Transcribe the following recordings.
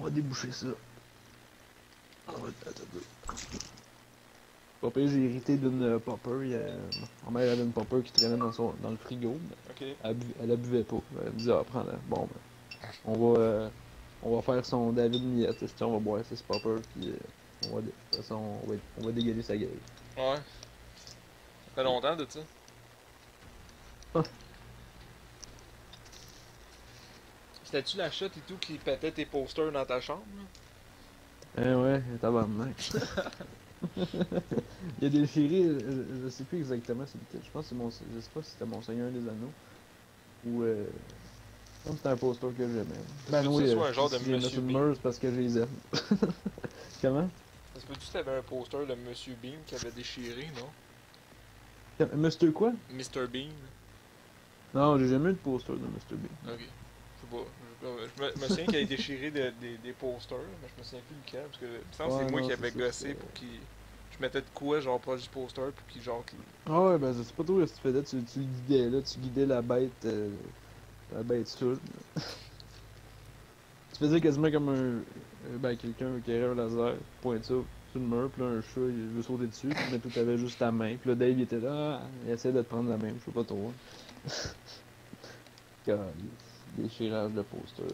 va déboucher ça. On va... Un peu. Pas pire, j'ai hérité d'une popper. Ma mère avait une popper qui traînait dans, son... dans le frigo. mais. Elle, bu- elle la buvait pas. Elle me disait, ah, prends-la. Bon, ben, on va, euh, on va faire son David Miette. On va boire ses popper, puis euh, on va, dé- de toute façon, on va, on va dégager sa gueule. Ouais. Ça fait longtemps de ça. Ah. C'était-tu la shot et tout qui pétait tes posters dans ta chambre? Eh ouais, tabarnak. Il a déchiré, je, je sais plus exactement c'est lequel. Je pense que c'est mon, je sais pas si c'était mon Seigneur des Anneaux ou euh, je pense que c'était un poster que j'aimais. Ben oui, ce soit euh, un genre de Monsieur Bean? c'est parce que je les aime. Comment? Est-ce que tu avais un poster de Monsieur Bean qui avait déchiré, non? Mr. quoi? Mr. Bean? Non, j'ai jamais eu de poster de Mr. Bean. Ok. Je sais pas. Je, je me, me souviens qu'il avait déchiré de- des- des posters, mais je me souviens plus lequel. Parce que Ouais, c'est moi non, qui c'est avais gossé c'est- pour qu'il. Je mettais de quoi, genre proche du poster, pour qu'il genre. qu'il- Ah ouais, ben je sais pas trop ce que tu faisais, tu, tu le guidais là, tu guidais la bête, euh, la bête sourde. tu faisais quasiment comme un, euh, ben quelqu'un qui aurait un laser, pointe ça sur le mur, puis là un chat il veut sauter dessus, puis mais tout avait juste ta main, puis là Dave il était là, ah, il essaie de te prendre la main, je sais pas trop. hein. Déchirage de poster,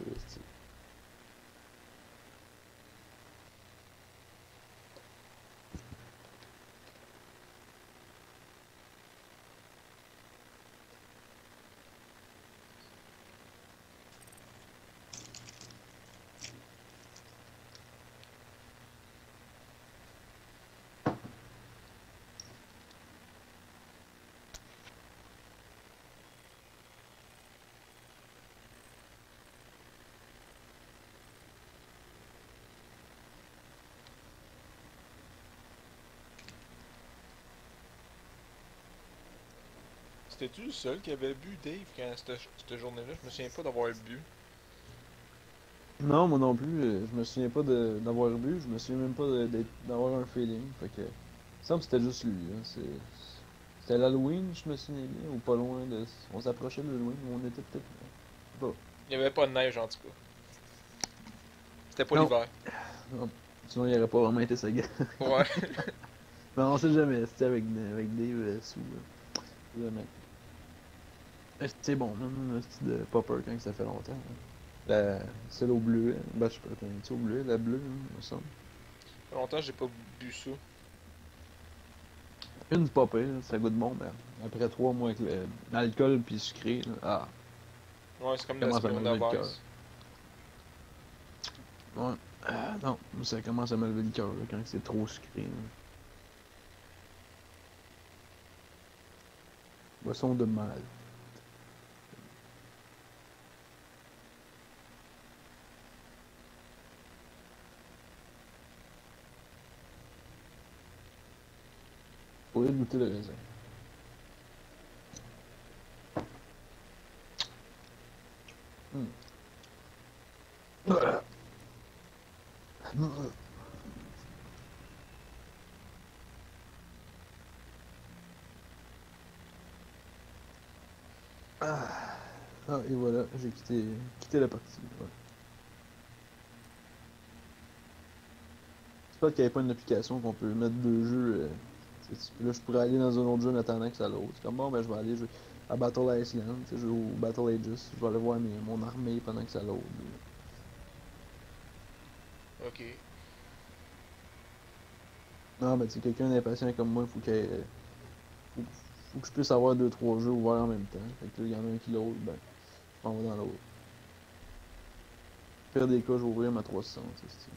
C'était-tu le seul qui avait bu, Dave, quand cette, cette journée-là? Je me souviens pas d'avoir bu. Non, moi non plus, euh, je me souviens pas d'avoir bu, je me souviens même pas d'avoir un feeling, fait que... Il semble que c'était juste lui, hein. C'était l'Halloween, je me souviens bien, ou pas loin de... On s'approchait de l'Halloween, on était peut-être... Il y avait pas de neige en tout cas. C'était pas l'hiver. Sinon, il aurait pas vraiment été sa gueule. Ouais. Mais on sait jamais, c'était avec, avec Dave euh, sous... euh, Jamais. C'est bon, même un de popper quand ça fait longtemps. hein? La... Celle au bleu, hein? ben je sais pas, t'as au bleu, la bleue, hein, me semble. Ça fait longtemps que j'ai pas bu ça. Une popée, ça goûte bon, mais après trois mois avec l'alcool puis sucré, là, ah, Ouais, c'est comme la levé le d'Avance. ouais. Ah, non, ça commence à me lever le cœur quand c'est trop sucré. là. Boisson de mal. Faudrait goûter le raisin. Hmm. Ah, Ah, et voilà, j'ai quitté, quitté la partie. ouais. J'espère qu'il n'y avait pas une application qu'on peut mettre deux jeux. euh, là, je pourrais aller dans un autre jeu en attendant que ça l'autre. C'est comme bon, ben je vais aller jouer à Battle Island, au Battle Aegis. Je vais aller voir mes- mon armée pendant que ça load. Ok. Non, mais sais, quelqu'un d'impatient comme moi, faut qu'il faut, faut que je puisse avoir deux, trois jeux ouverts en même temps. Fait que là, il y en a un qui load, ben, je m'en vais dans l'autre. Au pire des cas, je vais ouvrir ma 360, c'est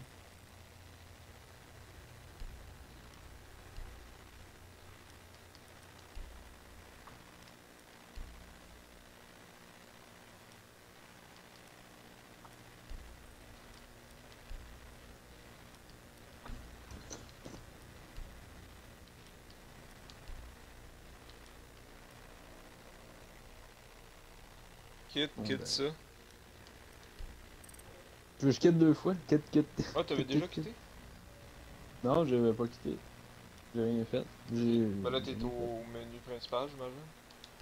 Quitte, Bon, quitte ben. ça. Tu veux que je quitte deux fois? Quitte, quitte. Ah, t'avais déjà quitte, quitté? Non, je vais pas quitter. J'ai rien fait. J'ai. Ben là, t'es au menu principal, j'imagine.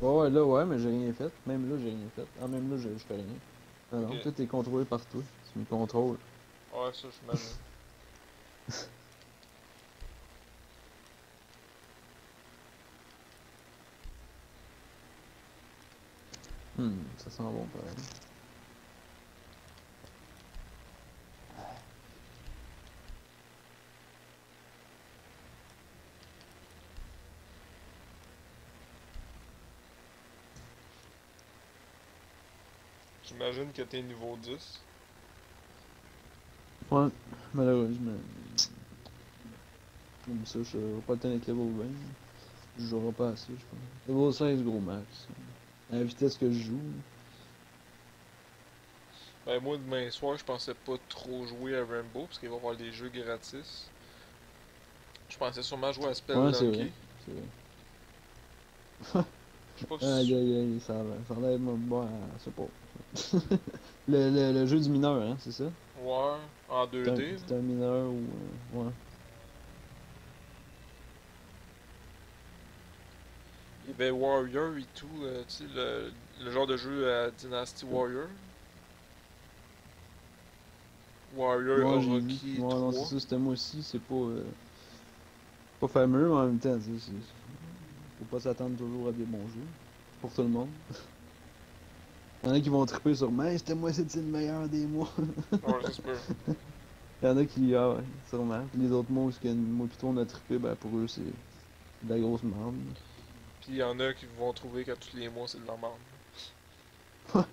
Ouais, ouais, là, ouais, mais j'ai rien fait. Même là, j'ai rien fait. Ah, même là, je, je fais rien. Non, non, Ok. tout est contrôlé par toi. Tu me contrôles. Ouais, ça, je m'amène. Hmm, ça sent bon pareil. J'imagine que t'es niveau 10. Ouais, malheureusement. Comme ça, je pas le temps d'être level 20. Je jouerai pas assez, je pense. Level 16 gros max. À la vitesse que je joue. Ben, moi, demain soir, je pensais pas trop jouer à Rainbow parce qu'il va y avoir des jeux gratis. Je pensais sûrement jouer à Ouais, c'est vrai. Je sais pas si Aïe aïe aïe, ça ça l'air bon, euh, c'est pas. le, le, le jeu du mineur, hein, c'est ça? Ouais, en C'est un, 2D. c'est un mineur ou. euh, ouais. Il y avait Warrior et tout, euh, tu sais, le, le genre de jeu à Dynasty Warrior. Warrior Ouais, Orochi. Ouais, non, 3. c'est ça, c'était moi aussi, c'est pas. euh, pas fameux, mais en même temps, tu sais, faut pas s'attendre toujours à des bons jeux. Pour tout le monde. Il y en a qui vont triper sur mais c'était moi, c'était le meilleur des mois. Ouais, peut. Il y en a qui, ah ouais, sûrement. Puis les autres mots, ce que moi plutôt on a trippé, ben pour eux, c'est de la grosse merde. Puis il y en a qui vont trouver qu'à tous les mois c'est de la merde.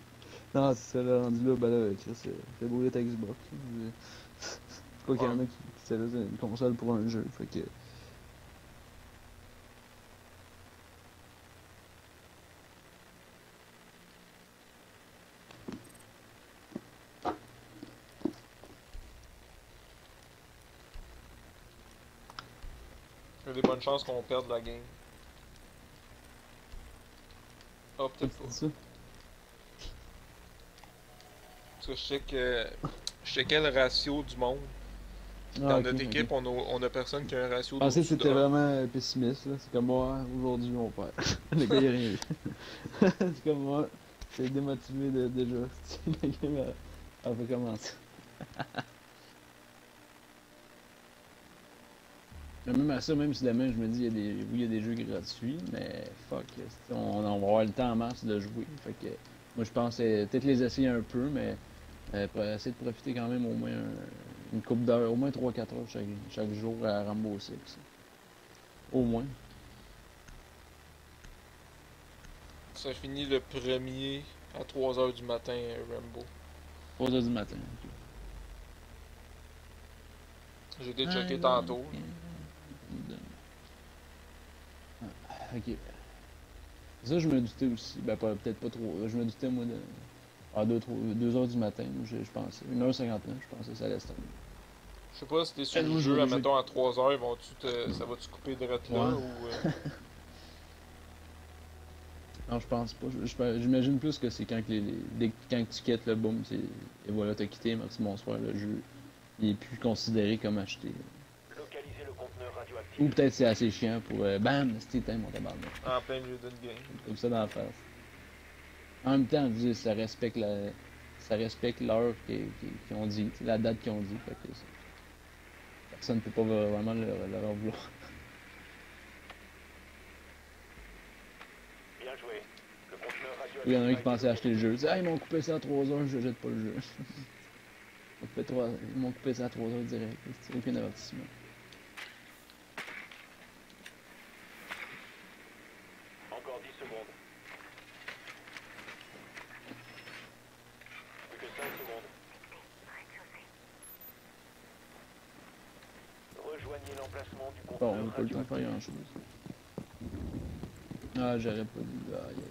Non, c'est ça, rendu là, ben là, Chris, c'est c'est beau d'être Xbox. C'est quoi qu'il y en a qui, c'est là, une console pour un jeu, fait que. A des bonnes chances qu'on perde la game. Ah, peut-être pas. Ça. Parce que je sais que. Je checkais le ratio du monde. Dans Ah, notre équipe, on, a, on a personne qui a un ratio Je pensais que c'était vraiment euh, pessimiste, là. C'est comme moi, aujourd'hui on perd. Le gars, il a rien vu. c'est comme moi, c'est démotivé de, déjà. Le gars, a- commencer. Mais même à ça, même si demain je me dis, il y a des, oui, il y a des jeux gratuits, mais fuck, on, on va avoir le temps en masse de jouer. Fait que moi je pense euh, peut-être les essayer un peu, mais euh, pour essayer de profiter quand même au moins un- une coupe d'heures, au moins 3-4 heures chaque, chaque jour à Rambo 6. Au moins. Ça finit le premier à 3h du matin, euh, Rambo. 3 heures du matin. ok. J'ai été Ah, checké tantôt. Ok. Ça, je me doutais aussi. Ben, peut-être pas trop. Je me doutais, moi, de. À 2 heures du matin, je, je pensais. 1h59, je pensais que ça allait se terminer. Je sais pas si t'es sur le jeu, je- admettons à 3h, ils vont -tu te... ça va-tu couper direct là Ouais. ou. euh, Non, je pense pas. J'imagine plus que c'est quand, les, les- quand tu quittes le boom, c'est. Et voilà, t'as quitté, merci, bonsoir, le jeu. Il est plus considéré comme acheté. Radioactif. Ou peut-être c'est assez chiant pour. euh, bam, c'était mon tabarnak. en plein milieu d'une game. Comme ça dans la face. En même temps, ça respecte la. Ça respecte l'heure qu'ils ont dit, la date qu'ils ont dit. Fait que ça- personne ne peut pas vraiment leur, leur en vouloir. Bien joué. Le radioactif. Il y en a un qui pensait acheter le jeu. Il localisé. dit, ah, ils m'ont coupé ça à 3 heures, je jette pas le jeu. Ils m'ont coupé trois- Ils m'ont coupé ça à 3 heures direct. C'est aucun avertissement. Encore 10 secondes. Plus que 5 secondes. Rejoignez l'emplacement du Bon, on conteneur n'a Ah, j'aurais pas dit. Aïe.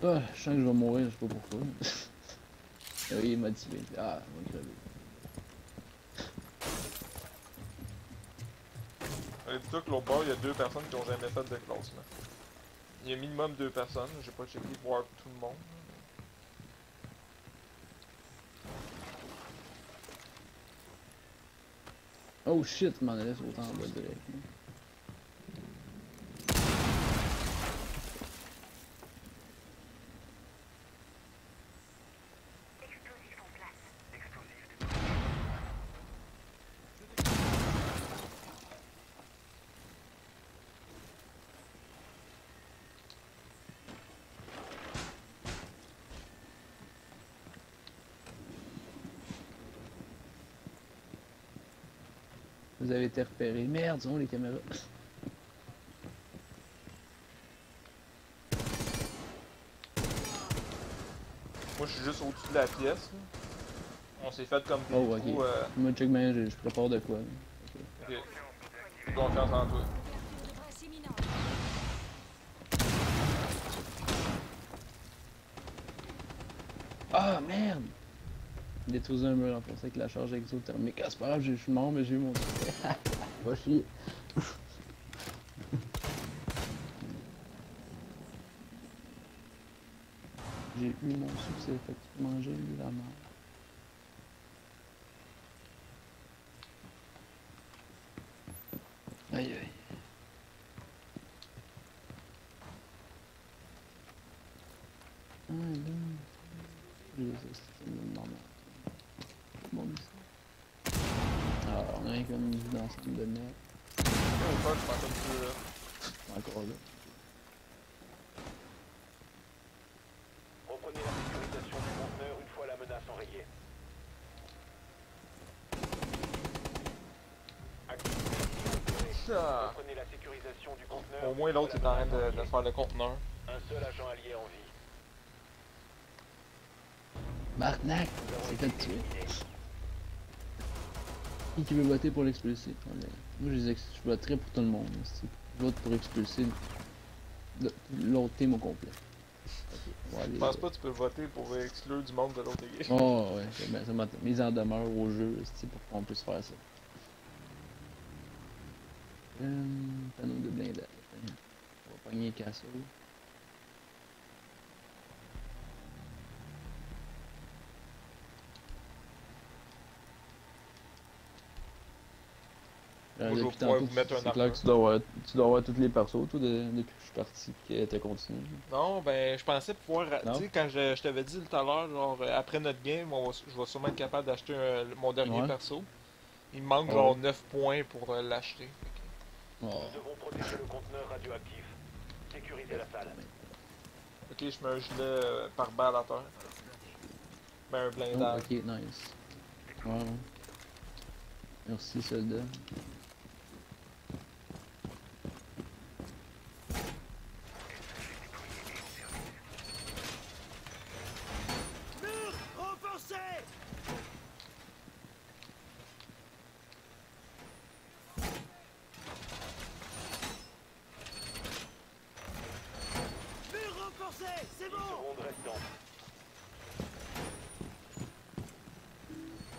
Bon. Ah, je sens que je vais mourir, je sais pas pourquoi. Ah oui, il est motivé. Ah, on va crever. Dis-toi que l'autre bord, il y a deux personnes qui ont jamais fait de classement. Il y a minimum deux personnes, j'ai pas checké pour voir tout le monde. Oh shit, je m'en allais sauter en bas. Avez été repéré. Merde, sont où les caméras? Moi, je suis juste au-dessus de la pièce. On s'est fait comme des Oh, ok. trous, euh, Moi, check bien, je, je prépare de quoi. là. ok. J'ai confiance en toi. Détresse imminente. Ah, merde! Détruisé un mur en pensant avec la charge exothermique. Ah, c'est pas grave, j'ai- je suis mort, mais j'ai eu mon succès. Va chier. j'ai eu mon succès, effectivement, j'ai eu la mort. Aïe aïe. Ah, là. Jesus, c'est une normal. Ça. Alors, on a rien comme une vue d'ensemble de merde. Oh, fuck, je pensais que, euh, Encore là. Reprenez la sécurisation du conteneur une fois la menace enrayée. Ah. Reprenez la sécurisation du conteneur. Au moins, l'autre la est en train de, de faire le conteneur. Un seul agent allié en vie. Barnac, c'est tuer. Qui qui veut voter pour l'expulser? Moi, je, les pour tout le monde. Je vote pour expulser l'autre team au complet. Je pense euh, pas que tu peux voter pour exclure du monde de l'autre équipe. Oh ouais, c'est bien, ça m'a mise en demeure au jeu, c'est pour qu'on puisse faire ça. Euh, panneau de blindage. On va pogner Castle. Moi, je vous mettre un tu dois avoir, tu dois avoir tous les persos, toi, de- depuis que je suis parti, qui était continué. Non, ben, je pensais pouvoir. Tu sais, quand je, je t'avais dit tout à l'heure, genre, euh, après notre game, on va- je vais sûrement être capable d'acheter un- mon dernier Ouais. perso. Il me manque Ouais. genre 9 points pour euh, l'acheter. Oh. Nous devons protéger le conteneur radioactif. Sécurisez la salle. Ok, je mets un gilet euh, par balle à terre. Ben, un Oh, ok, nice. Merci, soldat. Dix secondes restantes.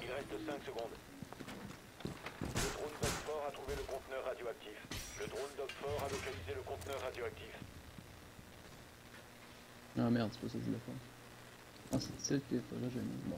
Il reste 5 secondes. Le drone d'Oxford a trouvé le conteneur radioactif. Le drone d'Oxford a localisé le conteneur radioactif. Ah merde, c'est pas ça que je. Ah, c'est qui est j'ai mis.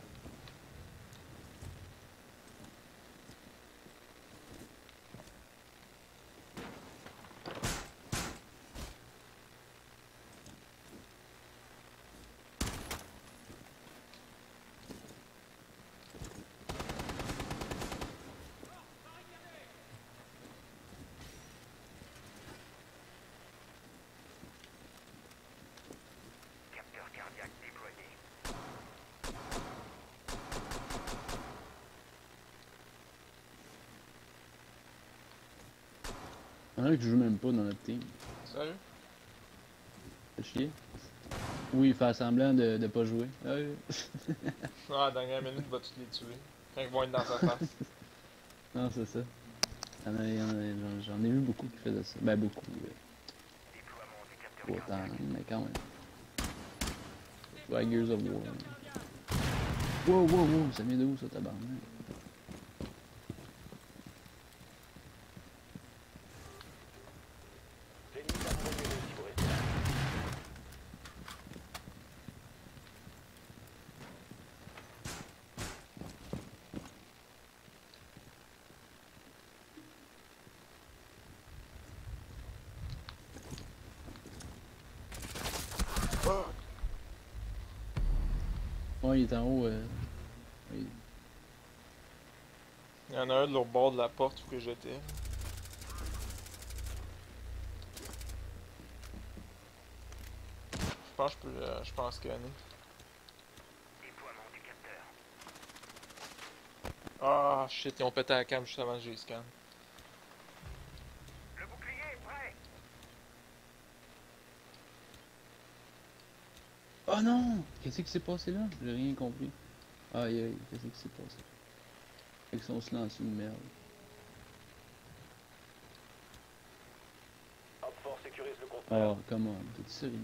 Il y en a qui jouent même pas dans notre team. Sérieux? Fait chier. Oui, il fait semblant de, de pas jouer. Ah oui. Ah, dernière minute, va-tu les tuer? Quand ils vont être dans sa face. non, c'est ça. J'en ai vu beaucoup qui faisaient ça. Ben, beaucoup. oui. Pas autant, mais quand même. Ouais, Gears of War. Wow, wow, wow, ça vient de où ça, tabarnak? Zénith a protégé si vous restez là. Ouais, il est en haut. Euh... Il y en a un de l'autre bord de la porte où que j'étais. Je pense que je peux, euh, je scanner. Ah shit, ils ont pété la cam juste avant que j'ai scan. Oh non! Qu'est-ce qui s'est passé là? J'ai rien compris. Aïe aïe, qu'est-ce qui s'est passé? Avec son silencieux de merde. Opfort sécurise le conteneur. Alors, comment? T'es sérieux?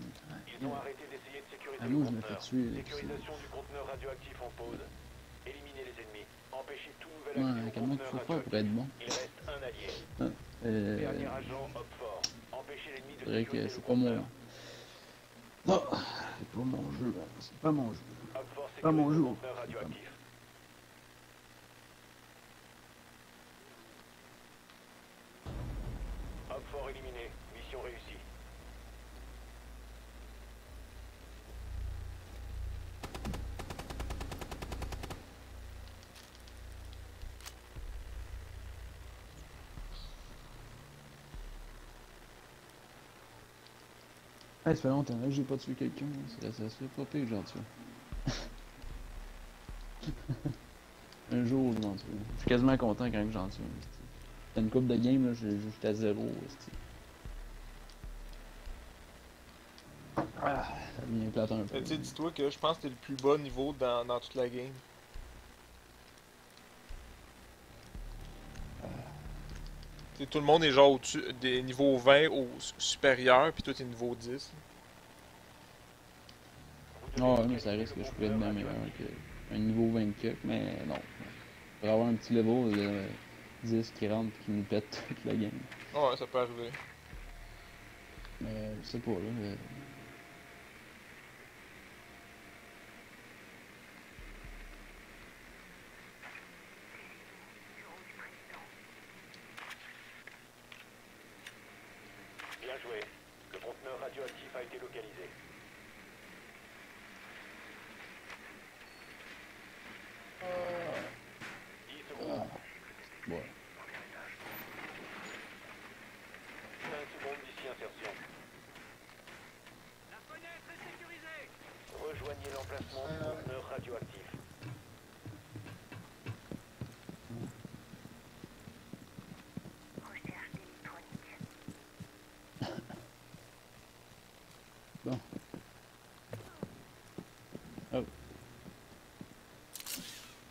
Ils ont arrêté d'essayer de sécuriser Ah, le moi, je me fais tuer, là, Sécurisation du conteneur radioactif en pause. Éliminez les ennemis. Empêchez tout nouvel Ouais, comment faut faire pour être bon? Il reste un allié. Euh... Dernier agent, Opfort. Empêchez l'ennemi de C'est que pas conteneur. Non! C'est pas mon jeu, hein. c'est pas mon jeu. Pas mon jour. conteneur radioactif. Opfort éliminé. Mission réussie. Hey, ça fait longtemps là, que j'ai pas tué quelqu'un. Ça, ça se fait pas pire que j'en tue. Un jour, j'en tue. Je suis quasiment content quand j'en tue. T'as une coupe de game, là, j'étais à zéro. Ah, ça devient plate un peu. Mais tu sais, dis-toi que je pense que t'es le plus bas niveau dans, dans toute la game. Tu sais, tout le monde est genre au-dessus des niveaux 20 au supérieur, puis toi t'es niveau 10. Vous Ah devez ouais, mais ça risque que je pourrais être conteneur bien meilleur radioactif. que un niveau 24, mais non. Pour avoir un petit level de 10 qui rentre et qui nous pète toute la game. Ouais, ça peut arriver. Mais je sais pas, là. euh, Bien joué. Le conteneur radioactif a été localisé. Dix secondes. Ah, ouais. 5 secondes d'ici insertion. Rejoignez l'emplacement du conteneur radioactif. Bon. Oh. Ouais, mais tout, je pense. Ouais. Ouverture de brèche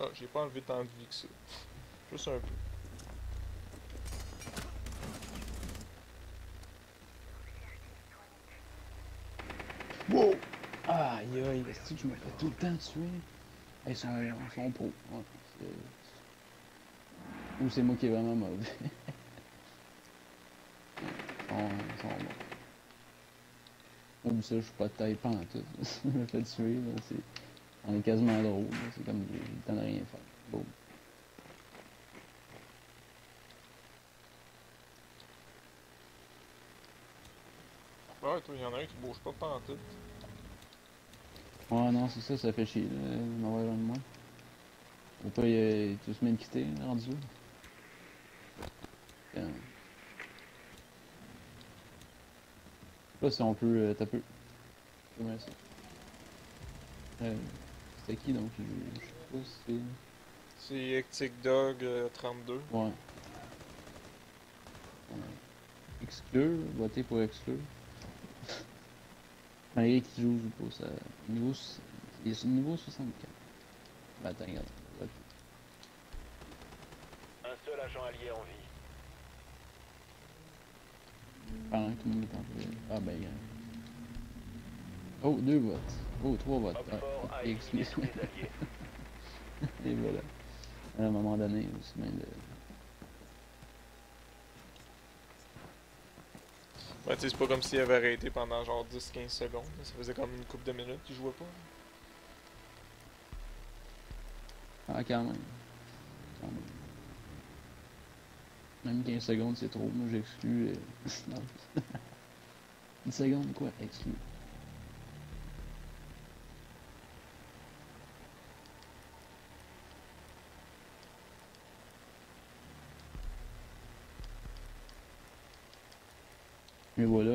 Ah, j'ai pas enlevé tant de vie que ça. Juste un peu. Wow! Aïe aïe, est-ce que je me fais tout le temps tuer? Ils sont, ils sont pros. Ouais, c'est- Ou c'est moi qui est vraiment mauvais. ils sont bons. Oublie ça, je suis pas de taille tout. je me fais tuer, c'est... On est quasiment drôle, là, c'est comme j'ai le temps de rien faire. Boum. Ouais, toi, il y en a un qui bouge pas pantoute. Ouais, non, c'est ça, ça fait chier, là, d'en avoir un de moi. Ou pas, il y a tout se met de quitter, là, rendu là. Je sais pas si on peut. Euh, T'as peu. Comment ça? Euh, C'était qui donc? Je je sais pas si c'est. C'est Hectic Dog euh, 32. Ouais. Euh, exclure, voter pour exclure. Malgré qu'il joue, joue pas, ça. Niveau, s- il est sur niveau 64. Ben, attends, regarde. Un seul agent allié en vie. Pendant que tout le monde est en train de- Ah, ben, regarde. Oh, deux votes. Oh, trois votes. Ah, a et voilà. À un moment donné, c'est bien de. Ouais, tu sais, c'est pas comme s'il avait arrêté pendant genre 10-15 secondes. Ça faisait comme une couple de minutes qu'il jouait pas. Ah, quand même. Quand même. Même 15 secondes, c'est trop. Moi, j'exclus. euh. Une seconde, quoi? Exclu.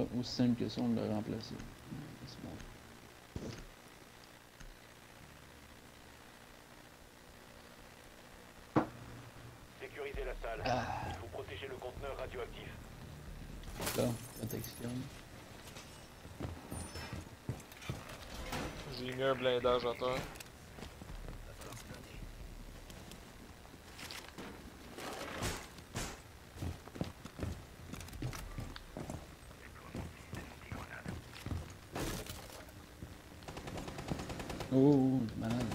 Voilà, aussi simple que ça, on l'a remplacé. C'est bon. Sécurisez la salle. Ah. Il faut protéger le conteneur radioactif. Là, protection. J'ai mis un blindage à terre. Oh, oh, oh, malade.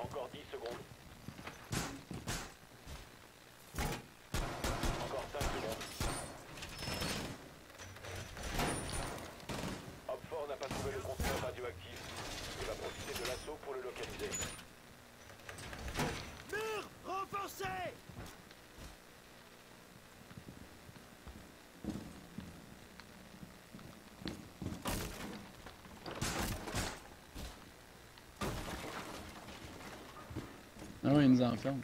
Encore 10 secondes. Encore 5 secondes. Hopfort n'a pas trouvé le conteneur radioactif. Il va profiter de l'assaut pour le localiser. Ah ouais, il nous enferme.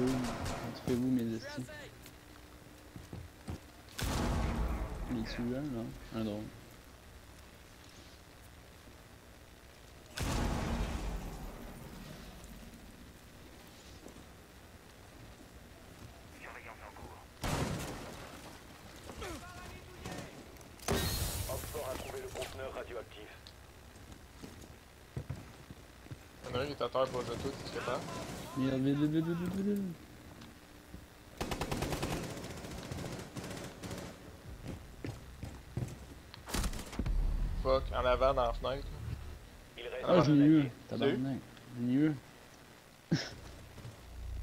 Boum. Tu fais vous mes estis. Les tueurs, là. Un drone. Hopfort a trouvé le conteneur radioactif. Il y en a un qui est à terre proche de toi, tu es capable? Fuck, en avant dans la fenêtre. Il reste Ah, eu. allié. Tabarnak. Je l'ai eu.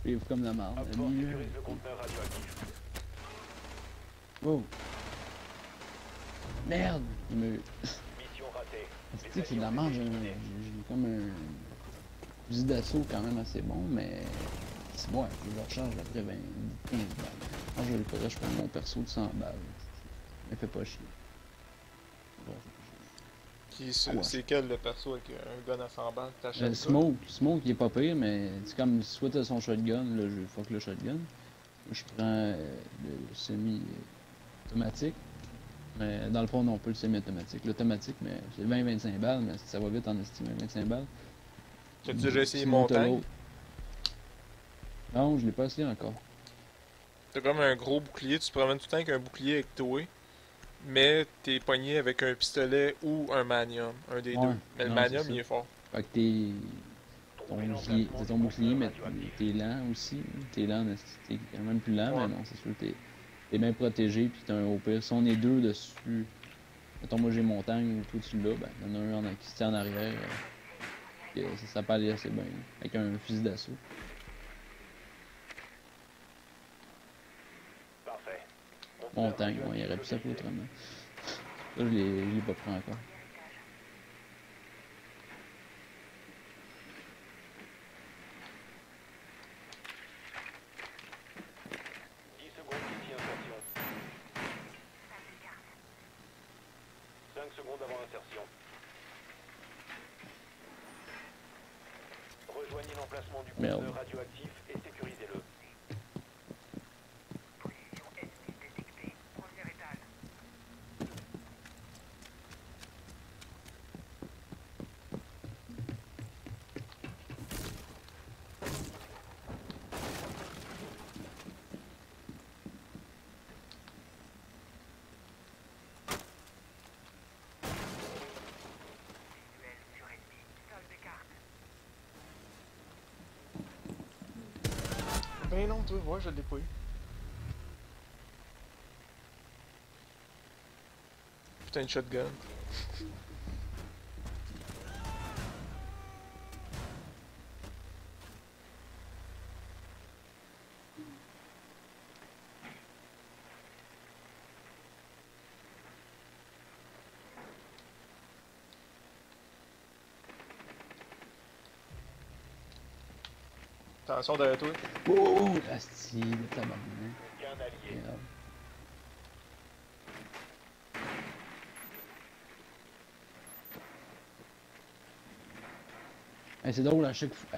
J'ai comme de la le conteneur radioactif. Wow. Merde! Il m'a eu. Mission ratée. Tu sais que c'est de la merde, j'ai j'ai- j'ai comme un fusil d'assaut quand même assez bon, mais c'est bon, je le recharge après 20, 15 balles. Quand je le ferais, je prends mon perso de 100 balles. Me fait pas chier. Qui, c'est quel le perso avec un gun à 100 balles? T'achètes Le ça? smoke, le smoke il est pas pire, mais c'est comme soit t'as son shotgun, là je fuck le shotgun. Je prends euh, le semi-automatique. Mais dans le fond, non, pas le semi-automatique. L'automatique, mais c'est 20-25 balles, mais ça va vite en estime, 25 balles. T'as-tu déjà essayé t'as montagne? Non, je l'ai pas essayé encore. T'as comme un gros bouclier, tu te promènes tout le temps avec un bouclier avec toi, mais t'es pogné avec un pistolet ou un manium, un des Ouais, deux. Mais le manium, il est fort. Fait que t'es. Ton bouclier, c'est ton bouclier, mais t'es lent aussi. T'es lent, mais t'es quand même plus lent, Ouais. mais non, c'est sûr que t'es t'es bien protégé, puis t'as un au pire. Si on est deux dessus, mettons moi j'ai montagne ou toi tu l'as, ben y'en a un en, qui se tient en arrière. euh, ça, ça peut aller assez bien, avec un fusil d'assaut. Montagne, ouais, il aurait pu s'appeler localisé. autrement. Ça, je l'ai pas pris encore. Mais non, toi, ouais, je l'ai pas. Putain de shotgun. Attention derrière toi. Oh! Asti, le tabarnak. Qu'un allié. Merde. Hey, c'est drôle à chaque fois.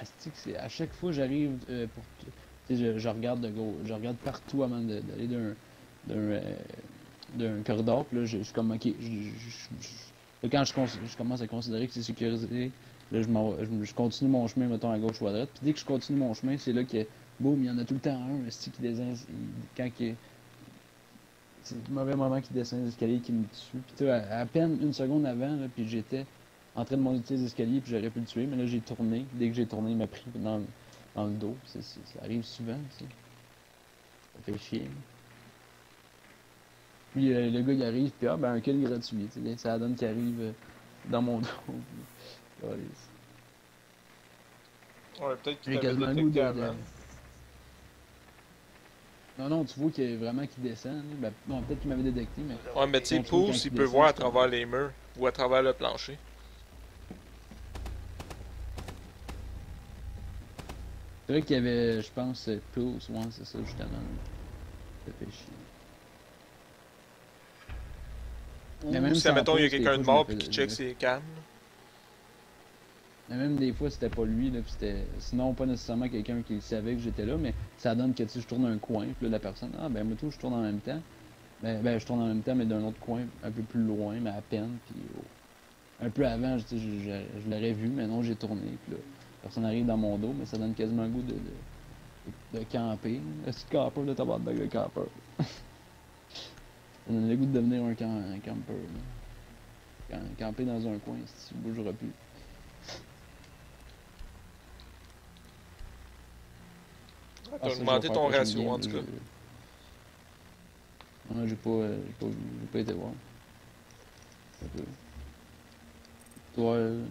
à chaque fois j'arrive euh, pour. Tu sais, je, je regarde de gros. Je regarde partout avant d'aller d'un. d'un. euh, d'un corridor. Puis là, je je suis comme ok. je- je- je- je- là, quand je commence à considérer que c'est sécurisé, là, je, continue mon chemin, mettons à gauche ou à droite. Puis dès que je continue mon chemin, c'est là que. Boum, il y en a tout le temps un, asti, qui descend. Quand il- c'est le mauvais moment qui descend les escaliers qui me tue. Puis à, à peine une seconde avant, là, puis j'étais en train de monter les escaliers, puis j'aurais pu le tuer, mais là j'ai tourné. Dès que j'ai tourné, il m'a pris dans, dans le dos. Ça arrive souvent, ça. Ça fait chier. Puis euh, le gars il arrive, puis ah ben un kill gratuit. Ça donne qu'il arrive euh, dans mon dos. Ouais, peut-être qu'il goût détecté de- de- avant. Non, non, tu vois qu'il y a vraiment qui descend. là. Ben, non, peut-être qu'il m'avait détecté, mais. Ouais, mais tu sais, quand il il peut descend, voir à travers les murs ou à travers le plancher. C'est vrai qu'il y avait, je pense, euh, Pulse, ouais, c'est ça, justement. Ça fait chier. Mais Ou même si, sans admettons, il y a quelqu'un de mort puis qui check ses cams. Même des fois, c'était pas lui, là, c'était... Sinon, pas nécessairement quelqu'un qui savait que j'étais là, mais ça donne que, sais, je tourne un coin, puis là, la personne, ah, ben, moi, tout, je tourne en même temps. Ben, ben, je tourne en même temps, mais d'un autre coin, un peu plus loin, mais à peine, puis oh. un peu avant, je, l'aurais vu, mais non, j'ai tourné, puis là, personne arrive dans mon dos, mais ça donne quasiment le goût de, de, de camper. Le petit campeur de tabarnak de campeur? ça donne le goût de devenir un, camp, un campeur, là. Cam- Camper dans un coin, si tu bougeras plus. Ah, T'as augmenté ton ratio, en tout cas. je- Ouais, j'ai pas, euh, pas, pas été voir. Peu. Toi, euh,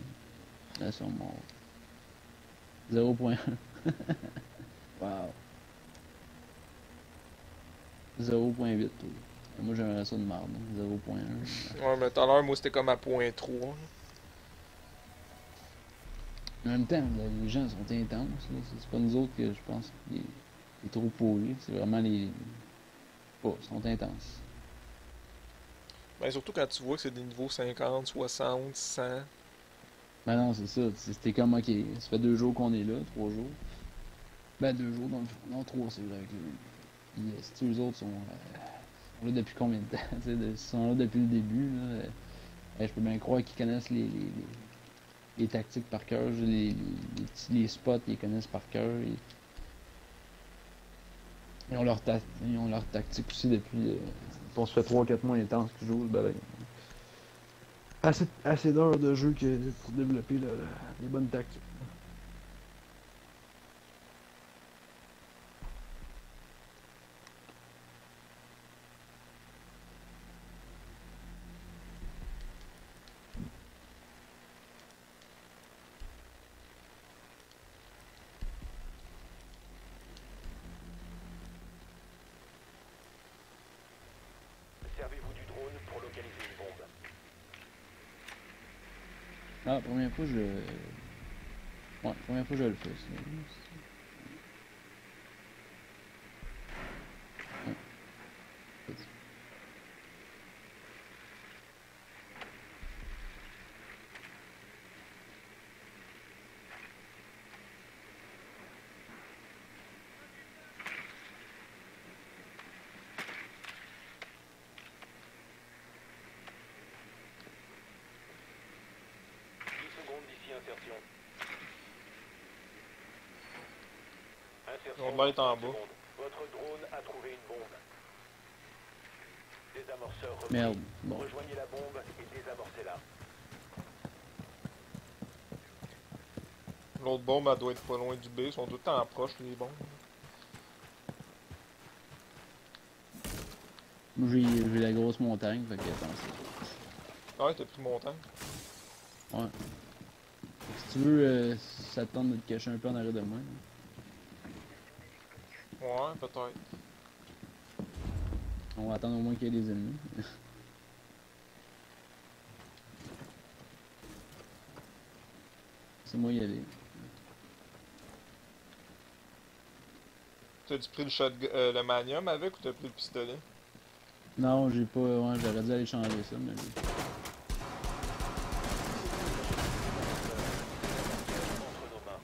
nation mort. 0.1. wow. 0.8, toi. Et moi, j'aimerais ça de marde. hein, 0.1. Ouais, mais tout à l'heure, moi, c'était comme à point 3. En même temps, là, les gens sont intenses. C'est pas nous autres que je pense qui est, trop pourri. C'est vraiment les. Pas, ils sont intenses. Ben, surtout quand tu vois que c'est des niveaux 50, 60, 100. Ben non, c'est ça. C'était comme, ok, ça fait deux jours qu'on est là, trois jours. Ben deux jours, dans le. Non, trois, c'est vrai. que eux autres sont, euh, sont là depuis combien de temps? Ils sont là depuis le début. Là, euh, euh, je peux bien croire qu'ils connaissent les, les, les, les tactiques par cœur. Les, les, les spots, ils les connaissent par cœur. Ils, ils ont leur ta- ils ont leur tactique aussi depuis. Euh, on se fait 3-4 mois intenses qu'ils jouent, ben, assez, assez d'heures de jeu que pour développer le- le- les bonnes tactiques. Servez-vous du drone pour localiser une bombe. Ah, la première fois, je. Ouais, la première fois, je le fais. On doit être en bas. Votre drone a trouvé une bombe. Désamorceur. Merde. Bon. Rejoignez la bombe et désamorcez-la. L'autre bombe, elle doit être pas loin du B. Ils sont tout le temps proches, les bombes. J'ai vu la grosse montagne, fait que attends. Ah ouais, t'as plus de montagne. Ouais. Si tu veux, euh, ça te tente de te cacher un peu en arrière de moi. Ouais, peut-être. On va attendre au moins qu'il y ait des ennemis. C'est moi y aller. T'as-tu pris le shotgun, euh, le manium avec ou t'as pris le pistolet? Non, j'ai pas. Ouais, j'aurais dû aller changer ça, mais. j'ai- Entre nos mains.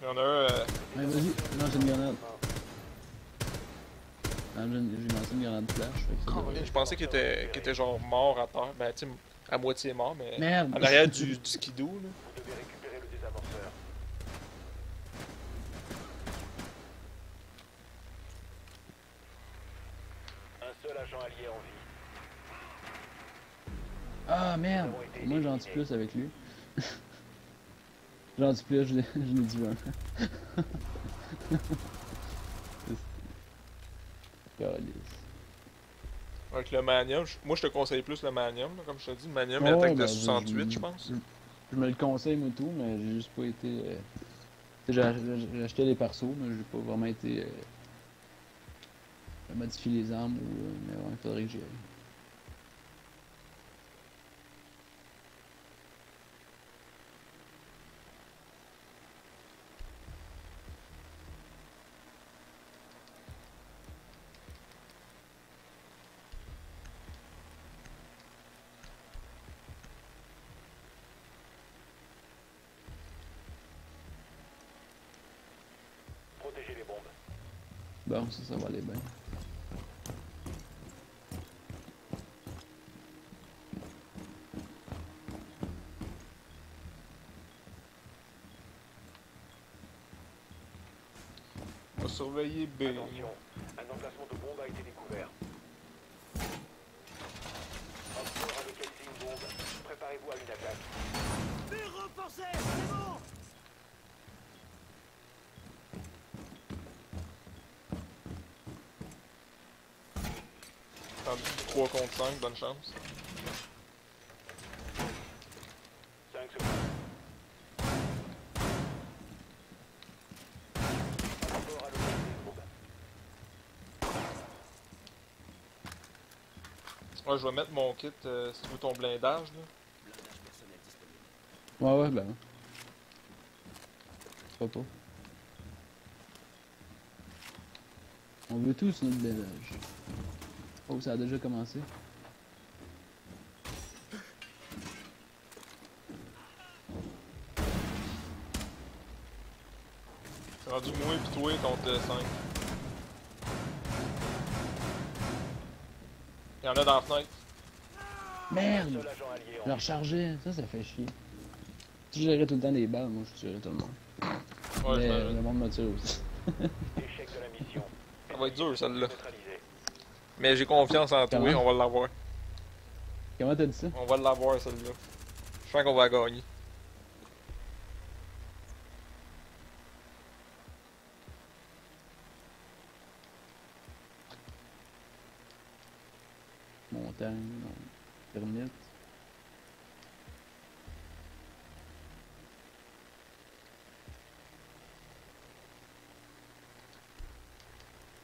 Il y en a un, euh, Ouais, vas-y, lance une grenade. Ah, j'ai j'ai lancé une grenade flash. Fait que ça devrait- je pensais qu'il était, qu'il était genre mort à terre. Ben, tu sais, à moitié mort, mais. Merde! En arrière du, du skidoo, là. Vous devez récupérer le désamorceur. Un seul agent allié en vie. Ah merde! Moi j'en dis plus avec lui. j'en dis plus, je l'ai je l'ai dit un. Calice. Avec le manium, moi je te conseille plus le manium, comme je te dis. Le manium, il Ouais, attaque ben, de je- 68, je- je pense. Je me le conseille moi tout, mais j'ai juste pas été. euh, j'ai acheté les persos, mais j'ai pas vraiment été. Euh, modifier les armes ou. euh, mais ouais, il faudrait que j'y aille. Protégez les bombes. Bon, ça, ça va aller bien. On va surveiller B. Attention, un emplacement de bombe a été découvert. Offshore a localisé une bombe. Préparez-vous à une attaque. Tandis 3 contre 5, bonne chance. 5 secondes. Offshore a localisé une bombe. Ouais, je vais mettre mon kit euh, si tu veux ton blindage, là. Ouais, ouais, ben. Pas pas. On veut tous notre blindage. Oh, ça a déjà commencé. C'est rendu moi pis toi contre 5. Il y en a dans la fenêtre. Merde! Je vie. rechargé, ça, ça fait chier. Si je gérais tout le temps des balles, moi je tuerais tout le monde. Ouais, Mais le monde me tire aussi. Échec de la mission. Ça va être dur, celle-là. Mais j'ai confiance en toi, on va l'avoir. Comment t'as dit ça? On va l'avoir, celle-là. Je sens qu'on va gagner. Montagne, non. Termite.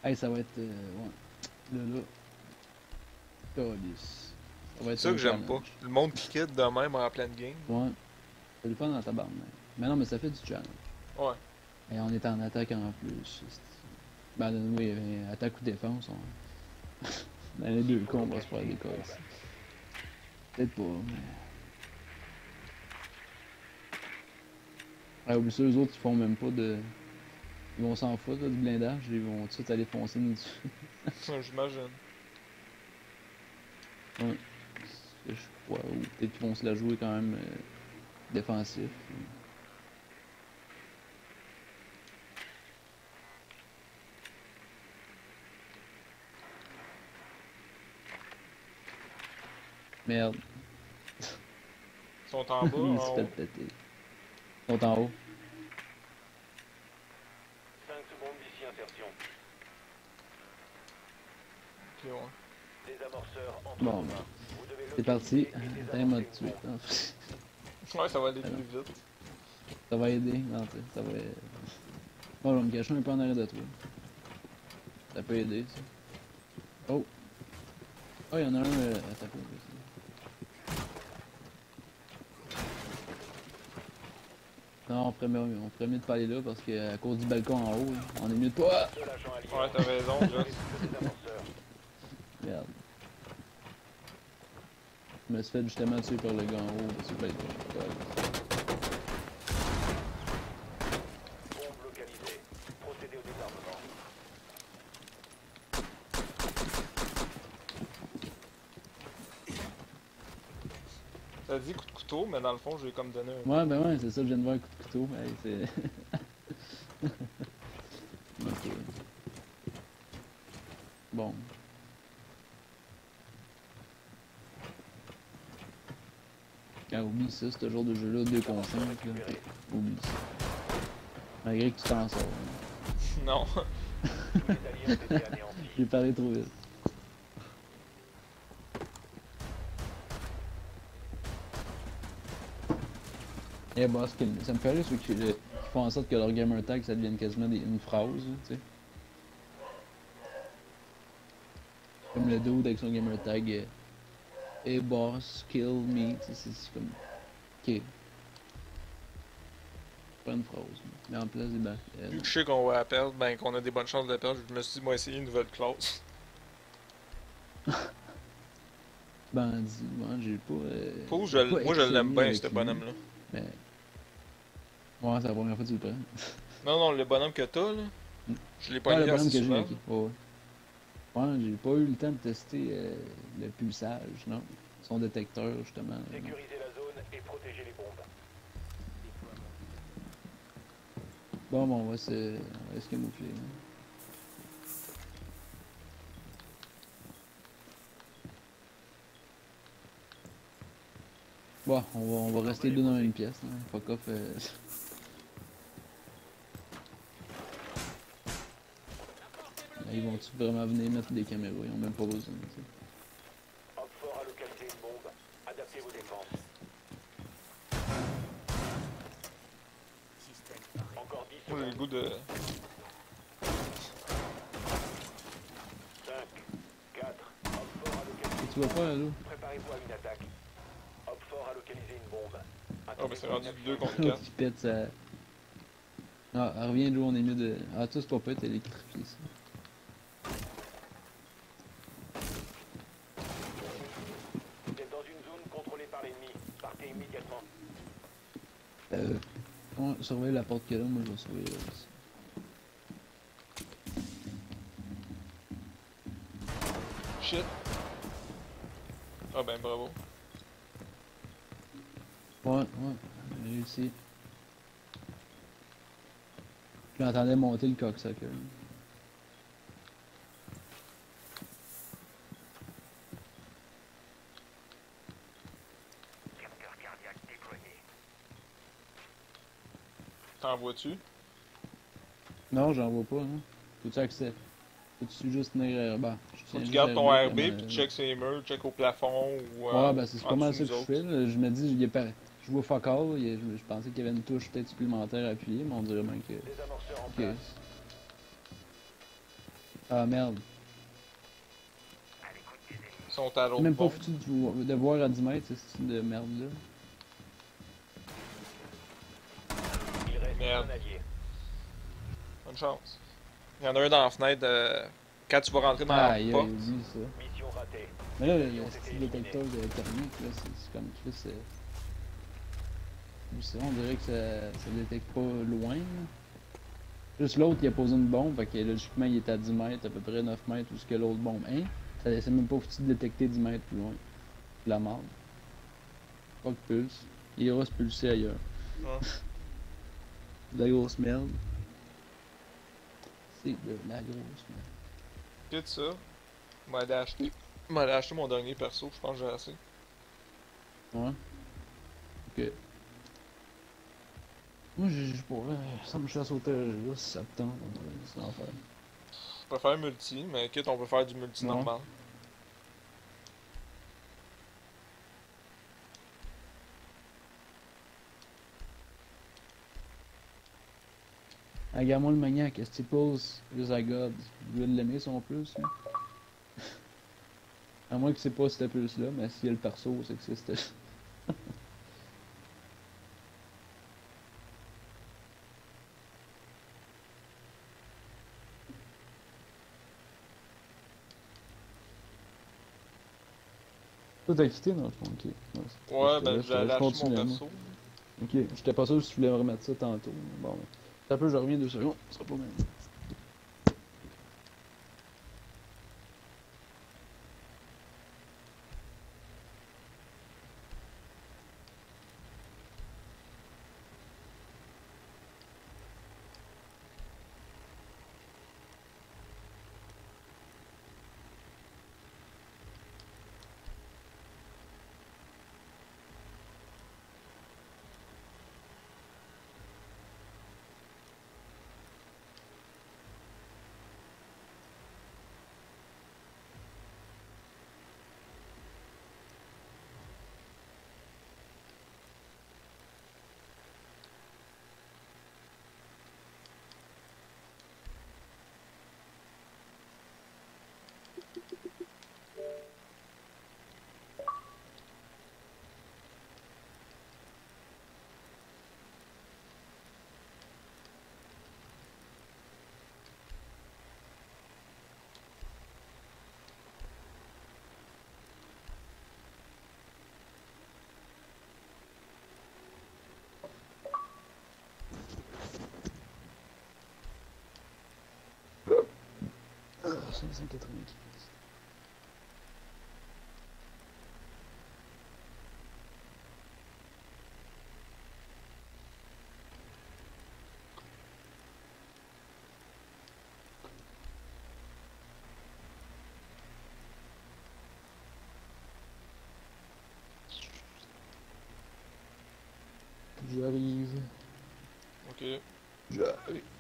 Hey, ça va être. Euh, ouais. Là, là. C'est ça que j'aime pas. Le monde qui quitte de même en pleine game. Ouais. C'est le fun dans ta barre, mais non, mais ça fait du challenge. Ouais. Et on est en attaque en plus. Ben, oui, euh, attaque ou défense, on... dans les deux cas, on va se faire des cas ici. Peut-être pas, mais... Ouais, oublie ça, eux autres, ils font même pas de... Ils vont s'en foutre, là, du blindage, ils vont tout de suite aller foncer nous dessus. J'imagine. Je crois, ou peut-être qu'ils vont se la jouer quand même euh, défensif. Merde, Ils sont en bas. il en haut. Ils sont en haut. puis ouais. Désamorceur entre Bon, ben, c'est parti. m'a désamorcer tué. Ouais, ça va aller plus vite. Ça va aider. Non, ça va. Bon, je vais me cacher un peu en arrière de toi. Ça peut aider, ça. Oh! Oh, il y en a un. Euh... Un peu, ça. Non, on ferait, mieux, on ferait mieux de pas aller là parce qu'à cause du balcon en haut, on est mieux de toi. Ouais, t'as raison, Joss. Merde. Je me suis fait justement tuer par le gars en haut. Procédez au désarmement. Ça dit coup de couteau, mais dans le fond, j'ai comme donné un. Ouais, ben ouais, c'est ça, je viens de voir un coup de couteau. Hey, c'est. ok. Bon. Quand oublie ça, ce genre de jeu-là, 2 contre 5, là. Oublie ça. Malgré que tu t'en sors. Non. J'ai parlé trop vite. Eh bah, ce que- ça me fait rire ceux qui, qui font en sorte que leur gamer tag ça devienne quasiment des- une phrase, tu sais. Comme le dude avec son gamer tag euh, Hey boss, kill me, tu sais, c'est c'est comme. Ok. Pas une phrase. Mais en place des bacs. Vu que je sais qu'on va la perdre, ben qu'on a des bonnes chances de la perdre, je me suis dit, moi, essayer une nouvelle classe. bandit, moi j'ai pas. euh, je, pas moi, je l'aime bien, ce bonhomme-là. Mais. Ouais, c'est la première fois que tu le prends. Non, non, le bonhomme que t'as, là, Mm. je l'ai pas le mis bonhomme assez que j'ai souvent. ok. Ouais, j'ai pas eu le temps de tester euh, le pulsage, non? Son détecteur, justement. Et protégez les bombes. Bon, bon, on va se, on va se camoufler. Bon, on va, rester deux dans une pièce. Là. Fuck off. euh. Ils vont-tu vraiment venir mettre des caméras? Ils ont même pas besoin. Encore 10 Moi, j'ai le goût de. 5, 4. Homme fort a localisé Qu'est-ce que tu vas faire, là? Préparez-vous à une attaque. Fort a localisé une bombe. Ah, c'est rendu Intégrez 2 contre L'autre 4. qui pète sa. Ah, elle revient, Joe, on est mieux de. Ah, toi, c'est pas pète, électrifié, ça. Vous êtes dans une zone contrôlée par l'ennemi. Partez immédiatement. Euh. On surveille la porte qu'il y a là, moi je vais surveiller là aussi. Shit. Ah, ben bravo. Ouais, ouais, j'ai réussi. Je l'entendais monter le cocksucker. Capteur cardiaque déployé. T'en vois-tu? Non, j'en vois pas, hein. Faut-tu accès? Faut-tu juste tenir. euh, bah, je tu gardes ton RB comme, puis euh, tu check ses murs, check au plafond ou. euh, Ouais, ben c'est pas mal ça que je fais. là. Je me dis, il est pas... je vois fuck all. il Je, pensais qu'il y avait une touche peut-être supplémentaire à appuyer, mais on dirait bien que. Ah merde. Ils sont à l'autre Même pas foutu de, vo- de voir à 10 mètres, ce style de merde là. Bonne chance. Il y en a un dans la fenêtre. euh, Quand tu vas rentrer dans Ah, la porte, oublie ça. Mission ratée. Mais là, le, le style détecteur de thermique, là, c'est comme Chris. euh, on dirait que ça, ça détecte pas loin. là. Juste l'autre, il a posé une bombe, fait que logiquement, il est à 10 mètres, à peu près 9 mètres, où ce que l'autre bombe. Hein? Ça laissait même pas foutu de détecter 10 mètres plus loin. De la merde. Pas de pulse. Il ira se pulser ailleurs. Ouais. de la grosse merde. C'est de la grosse merde. Ça, je. Je vais aller acheter mon dernier perso, je pense que j'ai assez. Ouais. Ok. Moi, pas. euh, Ça me chasse au terre, là, septembre. C'est l'enfer. préfère multi, mais quitte, on peut faire du multi Ouais. normal. Regarde-moi le maniaque, qu'est-ce qu'il pose Plus à God? Il doit l'aimer son plus, lui. À moins que c'est pas cette plus-là, mais s'il y a le perso, c'est que c'est cette. Toi, t'as quitté dans le fond, ok. Ouais, Ouais, ben j'ai lâché mon perso. Ok, j'étais pas sûr si tu voulais remettre ça tantôt. Bon, ben. Un peu, je reviens deux secondes, sera pas même. Ah, 595. J'arrive. Ok. J'arrive.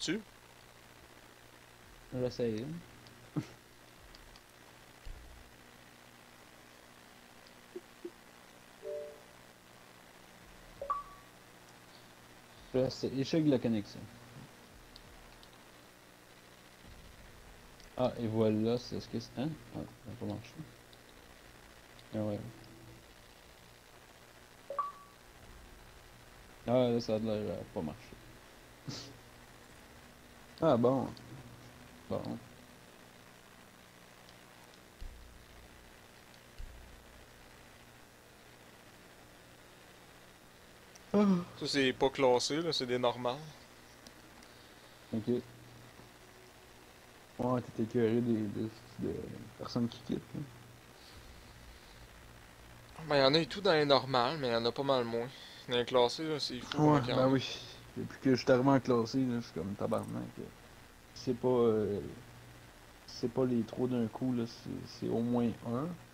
Arrives-tu? J'essaye. J'essaie. Échec de la connexion. Ah, et voilà, c'est ce que c'est. Hein? Ah, ça n'a pas marché. Ah ouais. Ah, là, ça a l'air euh, pas marché. Ah, bon. Bon. Ça, c'est pas classé, là, c'est des normales. Ok. Ouais, t'es écœuré des, des, des personnes qui quittent. hein. Ben, y en a et tout dans les normales, mais y en a pas mal moins. Dans les classés, là, c'est fou. Ouais, a. ben oui. Depuis que je suis arrivé en classé, là, je suis comme tabarnak. C'est pas. euh, c'est pas les trois d'un coup, là. c'est- au moins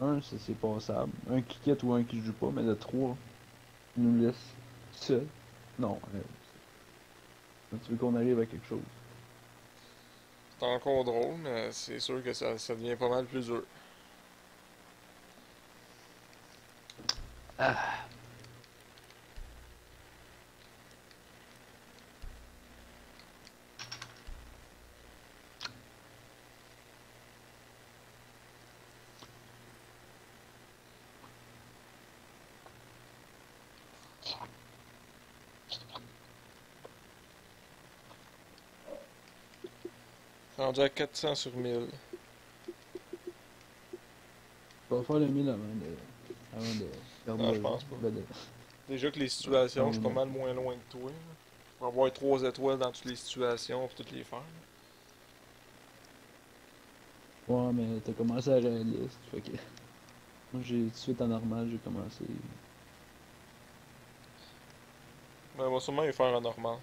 un. Un, c'est passable. Un qui quitte ou un qui joue pas, mais le trois, il nous laisse seul. Non. euh, tu veux qu'on arrive à quelque chose? C'est encore drôle, mais c'est sûr que ça, ça devient pas mal plus dur. Rendu à 400 sur 1000. On va faire le 1000 avant de. Avant de. perdre Non, le- je pense pas. de- Déjà que les situations, je suis pas mal moins loin que toi. vais avoir 3 étoiles dans toutes les situations pour toutes les faire. Ouais, mais t'as commencé à réaliste, fait que. Moi, j'ai tout de suite en normal, j'ai commencé. Ben, on va sûrement y faire en normal.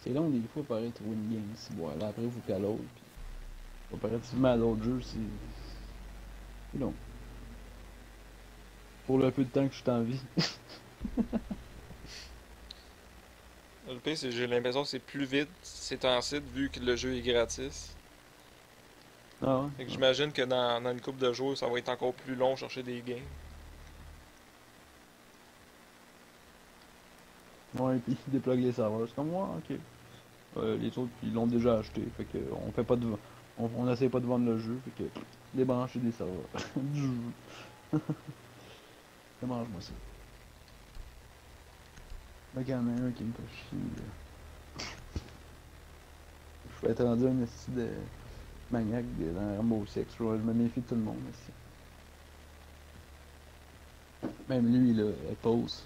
C'est long des fois pareil trouver une game si voilà après vous qu'à l'autre. Comparativement à d'autres jeux, c'est. C'est long. Pour le peu de temps que je suis en vie. Le pire, c'est j'ai l'impression que c'est plus vite ces temps-ci vu que le jeu est gratis. Ah Fait que ouais. j'imagine que dans, dans une couple de jours, ça va être encore plus long chercher des games. Ouais, puis ils dépluguent les serveurs. C'est comme moi, ok. Euh, les autres, ils l'ont déjà acheté. Fait que on fait pas de. On, on pas de vendre le jeu. Fait que débrancher des serveurs. Démange-moi ça. Là, qu'il y en a un qui me fait chier. Je vais être rendu un esti de maniaque de- dans Six. Je je me méfie de tout le monde ici. Même lui, là, elle pose.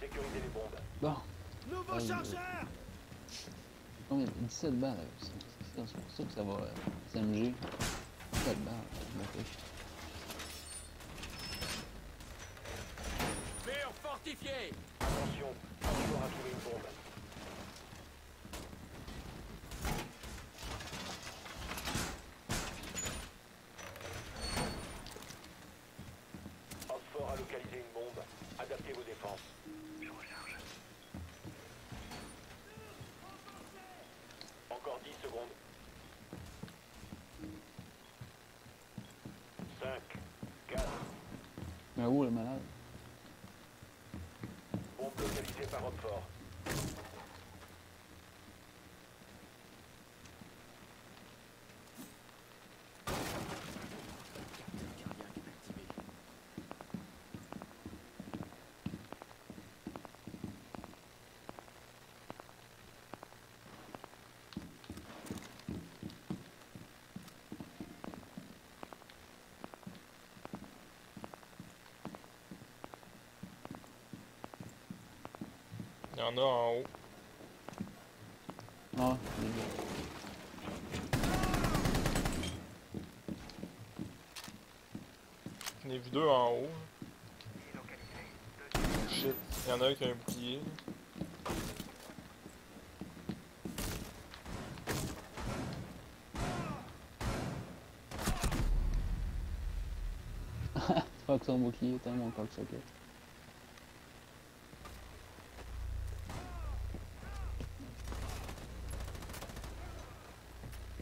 Sécurisez les bombes. Bon. Nouveau Euh, chargeur Combien 17 balles. C'est ça que ça va s'amuser. 17 balles. je m'en Attention, toujours à trouver une bombe. Oxford a localisé une bombe. Adaptez vos défenses. Je recharge. Encore 10 secondes. 5, 4, Mais où le malade? Wasserrückbau. Y en a en haut. Ah. J'en ai vu deux en haut. Shit. Il y en a un qui a un bouclier. Fuck son bouclier, t'as mon cocksucker.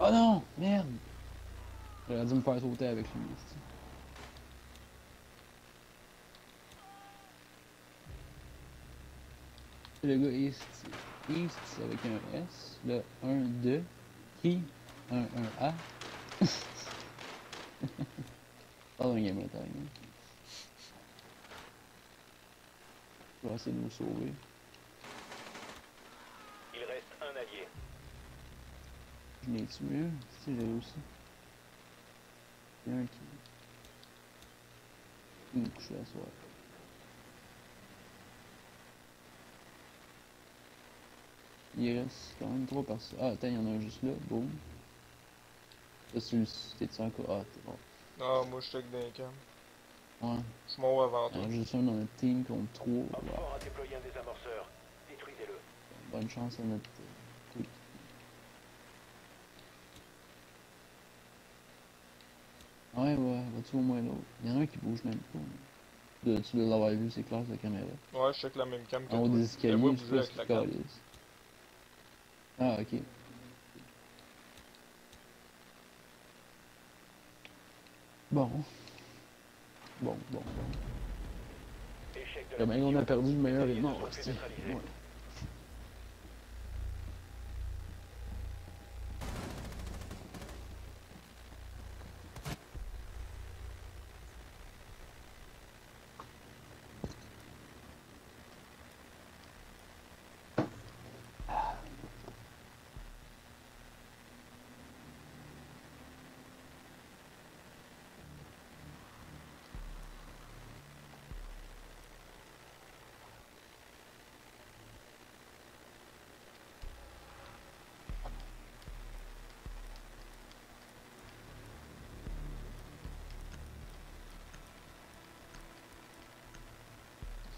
Oh non! Merde! J'aurais dû me faire sauter avec lui. Le gars East, East avec un S, le 1, 2, qui, 1, 1, A. Gamer tag. hein. Je vais essayer de vous sauver. Il reste un allié. Je l'ai tué. Si j'ai réussi. Il y a un qui. Il me couché à soir. Il reste quand même trois personnes. Ah, attends, il y en a un juste là. Boum. Ça, c'est le. T'es-tu encore. Ah, t'es bon. Ah, moi je check les cams. Ouais. Je suis mort avant toi. Alors, juste un dans notre team contre trois. Bonne chance à notre. euh, truc. Ouais, ouais, va-tu au moins l'autre? Il y en a un qui bouge même pas. Tu dois- Tu dois l'avoir vu, c'est clair, la caméra. Ouais, je check la même cam que En haut toi. des escaliers, je sais pas ce qu'il calisse. Ah, ok. Bon. Bon, bon, bon. Échec de la Comment on a perdu le meilleur et neutraliser. Ouais.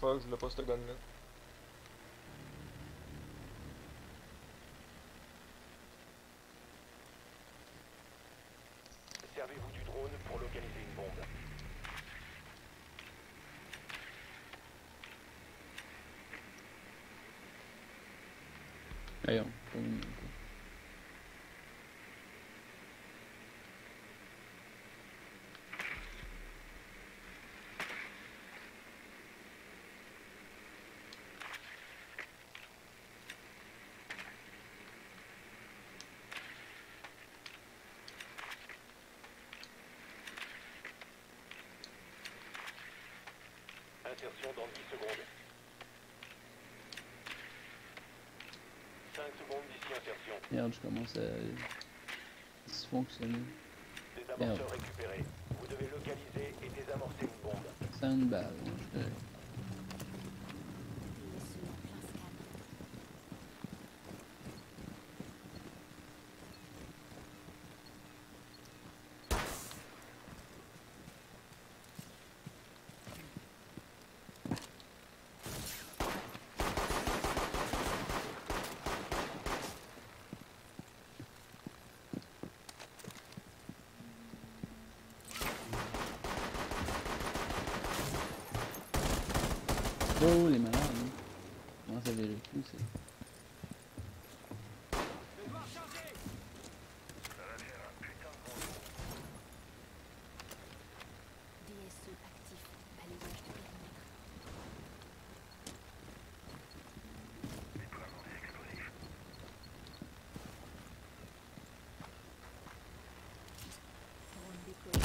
Fuck, je voulais pas ce gun-là. Servez-vous du drone pour localiser une bombe. Insertion dans 10 secondes. 5 secondes d'ici insertion. Merde, je commence à dysfonctionner. Désamorceur récupéré. Vous devez localiser et désamorcer une bombe. Ça une balle, hein, je suis correct. DSE en plein scan. Oh, les malades, hein. Comment ça vérifie, ça? DSE actif. Balayage du périmètre. Drone déployé.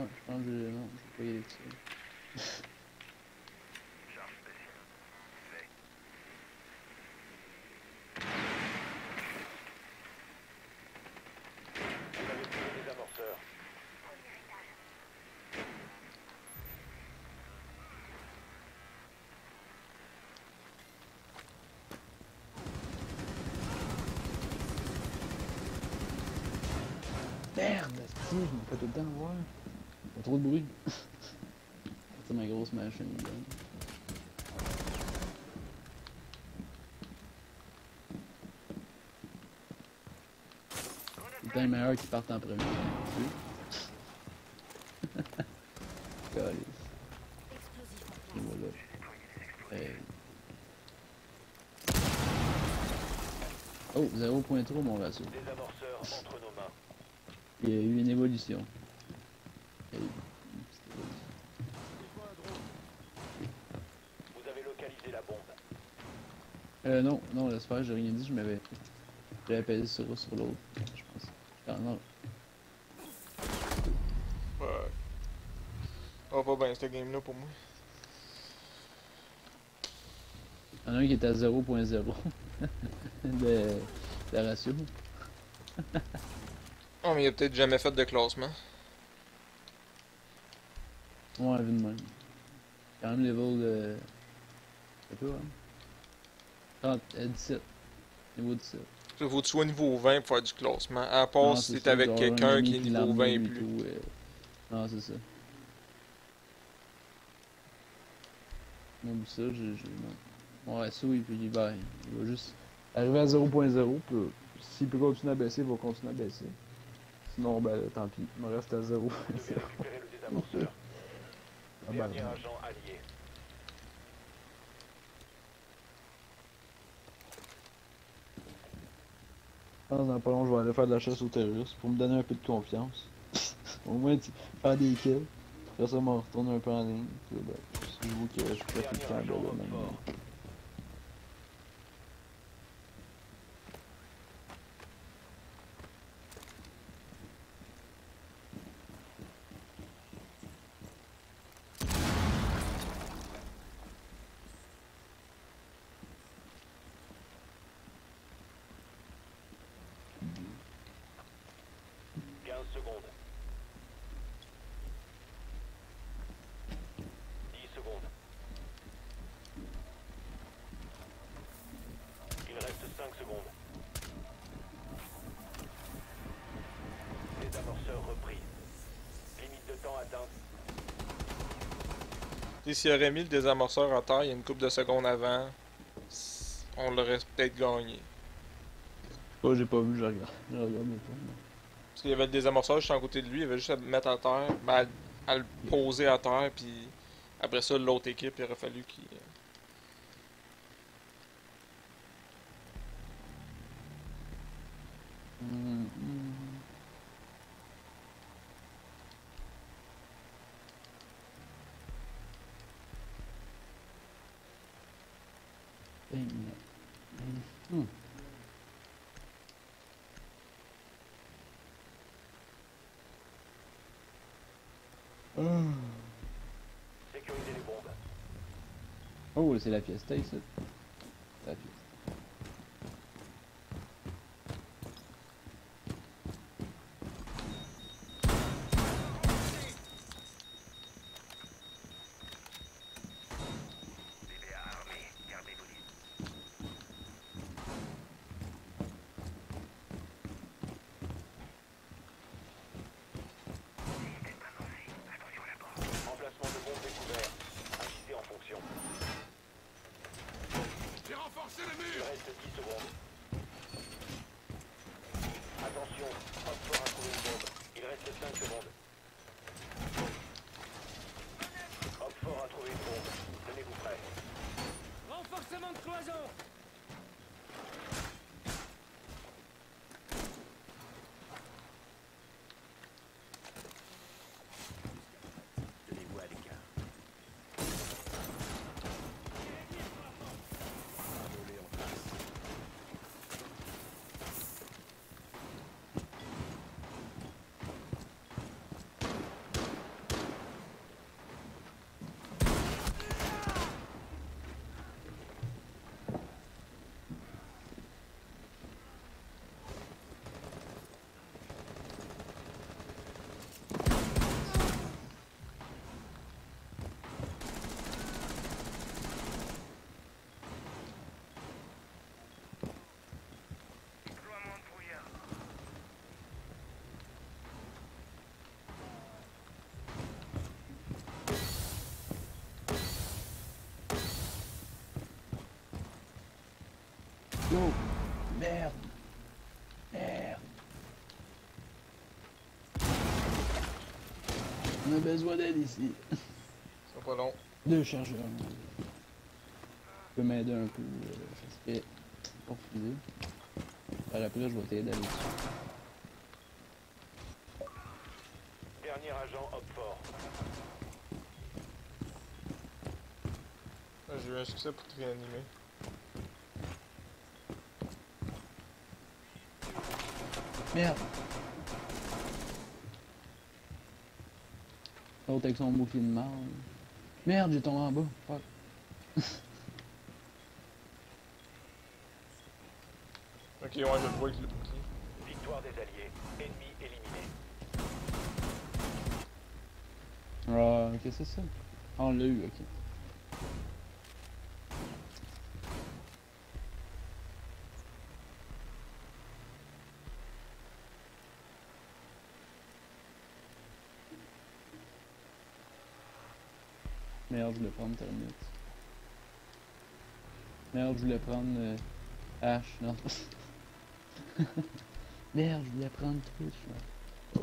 Je pense que non, je vais pas y aller. Merde, si, je me fais voir. Pas trop de bruit. C'est ma grosse machine. C'est les meilleurs qui partent en premier. Et voilà. Hey. Oh, 0.3 mon mains. Il y a eu une évolution. Il y a eu une petite évolution. Vous avez localisé la bombe. Euh, non, non, laisse faire, j'ai rien dit, je m'avais. J'avais pesé sur, sur l'autre, je pense. Ah, non, Ouais. Oh, pas bien cette game-là pour moi. il y en a un qui est à 0.0 de, de ratio. Oh, mais il a peut-être jamais fait de classement. Ouais, vu de même. Quand même level de. C'est peu, hein? 30, euh, 17. Niveau 17. Il faut que tu sois niveau 20 pour faire du classement. À part Non, si c'est t'es avec quelqu'un qui est niveau 20 et plus. tout, euh. Non, c'est ça. Moi, ça, j'ai. Mon ratio, il, va, il va juste arriver à 0.0. puis S'il peut continuer à baisser, il va continuer à baisser. Sinon, ben, tant pis. Il me reste à 0. Vous devez récupérer le désamorceur. Ah, Dernier bah, agent allié. Je pense dans pas long, je vais aller faire de la chasse aux terroristes pour me donner un peu de confiance. Au moins, faire des kills. Après ça, m'en retourner un peu en ligne. Puis ben, je vois que je pas tout le temps Dernier là, agent ben, fort. Quinze secondes. Dix secondes. Il reste cinq secondes. Désamorceur repris. Limite de temps atteinte. Et s'il aurait mis le désamorceur à terre, il y a une couple de secondes avant, on l'aurait peut-être gagné. Oh, j'ai pas vu, je regarde. Je regarde. Parce qu'il y avait le désamorceur juste à côté de lui, il avait juste à le mettre à terre, ben, à, à le poser à terre, puis après ça, l'autre équipe, il aurait fallu qu'il. Hum. Hey, hum, hum. Sécurisez les bombes. Oh, c'est la fiesta ici. C'est la fiesta. Emplacement de bombe découvert. Agissez en fonction. J'ai renforcé le Il mur reste 10 secondes. Attention, Oxford a trouvé une bombe. Il reste 5 secondes. Oxford a trouvé une bombe. Tenez-vous prêts. Renforcement de cloison Tenez-vous à l'écart. Voler en place. Oh, merde. Merde. On a besoin d'aide ici. C'est pas long. Deux chargeurs. Tu peux m'aider un peu, ça serait pas refusé. Par après, je vais t'aider à. Dernier agent Oxford. Là, J'ai eu un succès pour te réanimer. Merde. L'autre avec son bouclier de marde. Merde, j'ai tombé en bas. Fuck. Ok, ouais, je le vois avec le bouclier. Victoire des Alliés. Ennemi éliminé. Ah, qu'est-ce que c'est ça? Ah, on l'a eu, ok. Merde, je voulais prendre Termite. Merde, je voulais prendre euh, H, non. Merde, je voulais prendre Twitch. ouais.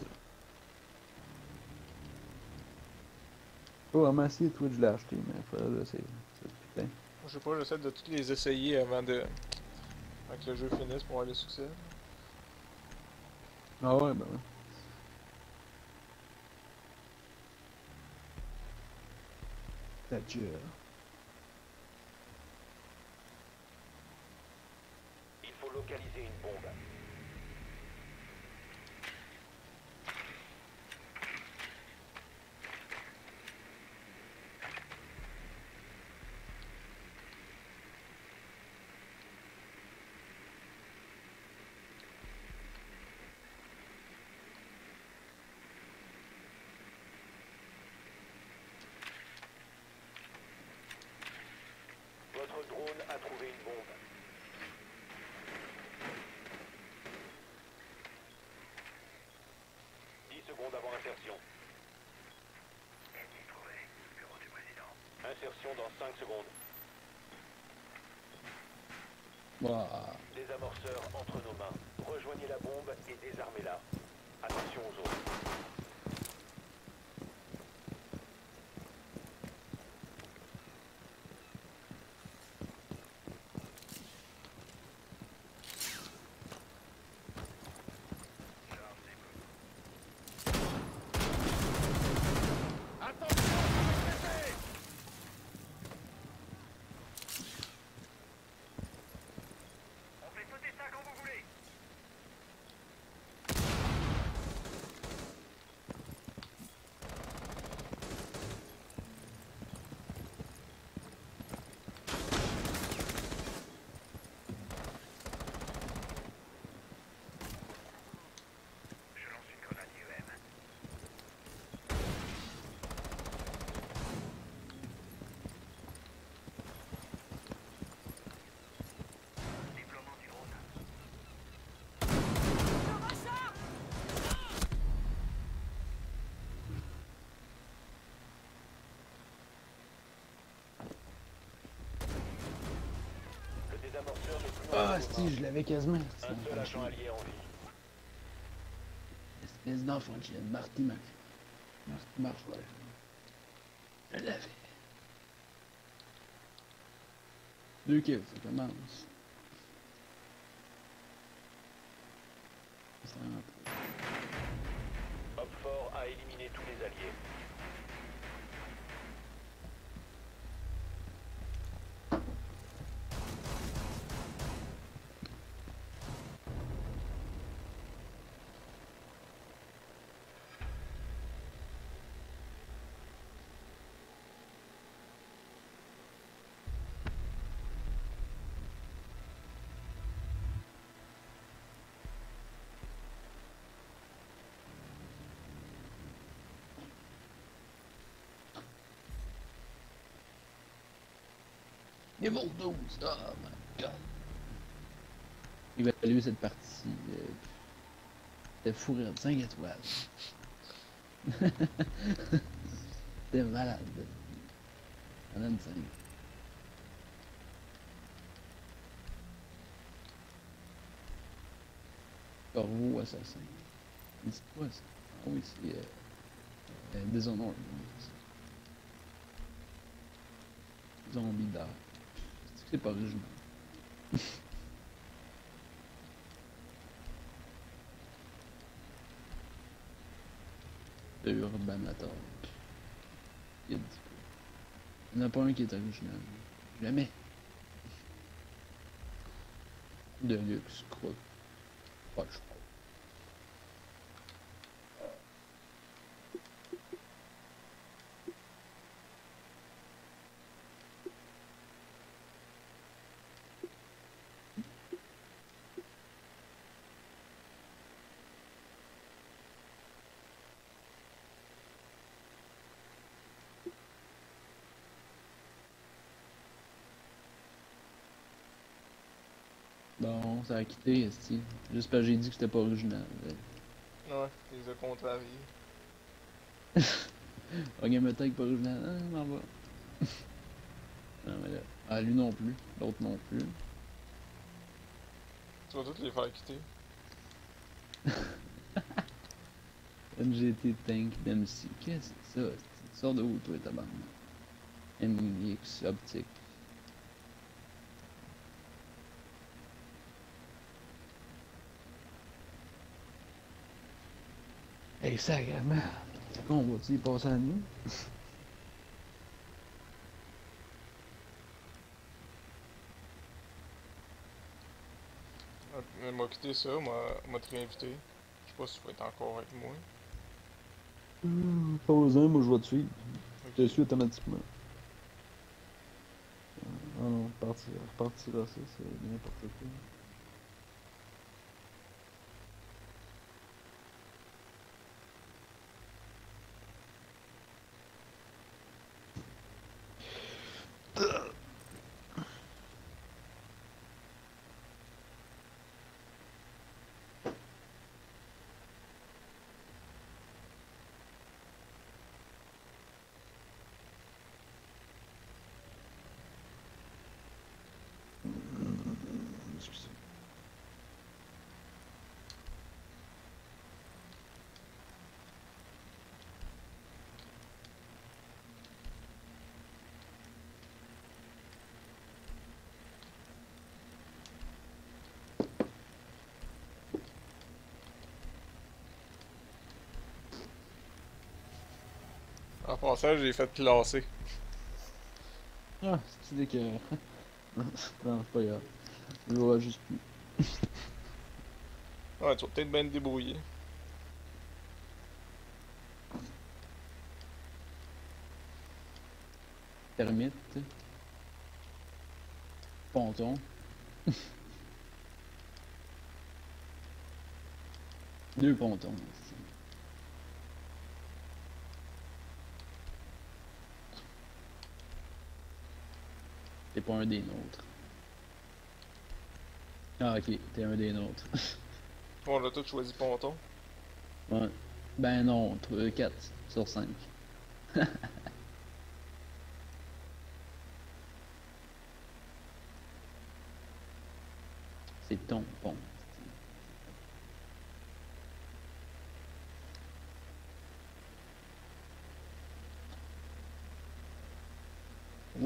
Vraiment essayé Twitch, je l'ai acheté, mais faudrait l'essayer. C'est putain. Je sais pas, j'essaie de tous les essayer avant de. avant que le jeu finisse pour avoir le succès. Ah ouais, ben ouais. Thatcher. Il faut localiser une bombe. Votre trouvé une bombe. Dix secondes avant insertion. Insertion dans 5 secondes. Ouah. Désamorceur entre nos mains. Rejoignez la bombe et désarmez-la. Attention aux autres. Ah, si, je l'avais quasiment. Un seul allié en vie. Espèce d'enfant de chienne, Marty. Marty Marshall. Je l'avais. Deux kills, ça commence. Ça rentre. Hopfort a éliminé tous les alliés. Niveau 12, oh my god. Évaluer cette partie. Euh, C'était fou rire, 5 étoiles. C'était malade. En 25. Corvo assassin. Mais C'est quoi ça? Ah oui, c'est euh, euh, Dishonored. Zombie d'art. C'est pas original. Le Urbanator. Il y a dit- Il n'y en a pas un qui est original. Jamais. De luxe, quoi. Pas choix. Bon, ça a quitté, esti. Juste parce que j'ai dit que c'était pas original. Ouais, les a contrariés. Ok, mais peut-être pas original. Ah, m'en va. non, mais là. Ah, lui non plus. L'autre non plus. Tu vas tous les faire quitter. MGT Tank d'MC. Qu'est-ce que c'est ça? Sors de où, toi, tabarnak? MX optique. Hey, sacrément! On va-tu y passer la nuit? Elle m'a quitté ça, m'a m'a te réinvité. Je sais pas si tu vas être encore avec moi. Hum, Pas besoin, moi je vais te suivre. Je te suis automatiquement. Ah non, repartir, repartir à ça, c'est n'importe quoi. Excusez. En passant, j'ai fait classer. Ah, c'est idée que. non, c'est pas grave. Je vois juste plus. Ouais, tu vas peut-être bien te débrouiller. Termite. Ponton. Deux pontons. ici. T'es pas un des nôtres. Ah ok, t'es un des nôtres. On a tous choisi Ponton. ouais. Ben non, 4 sur 5. C'est ton pont.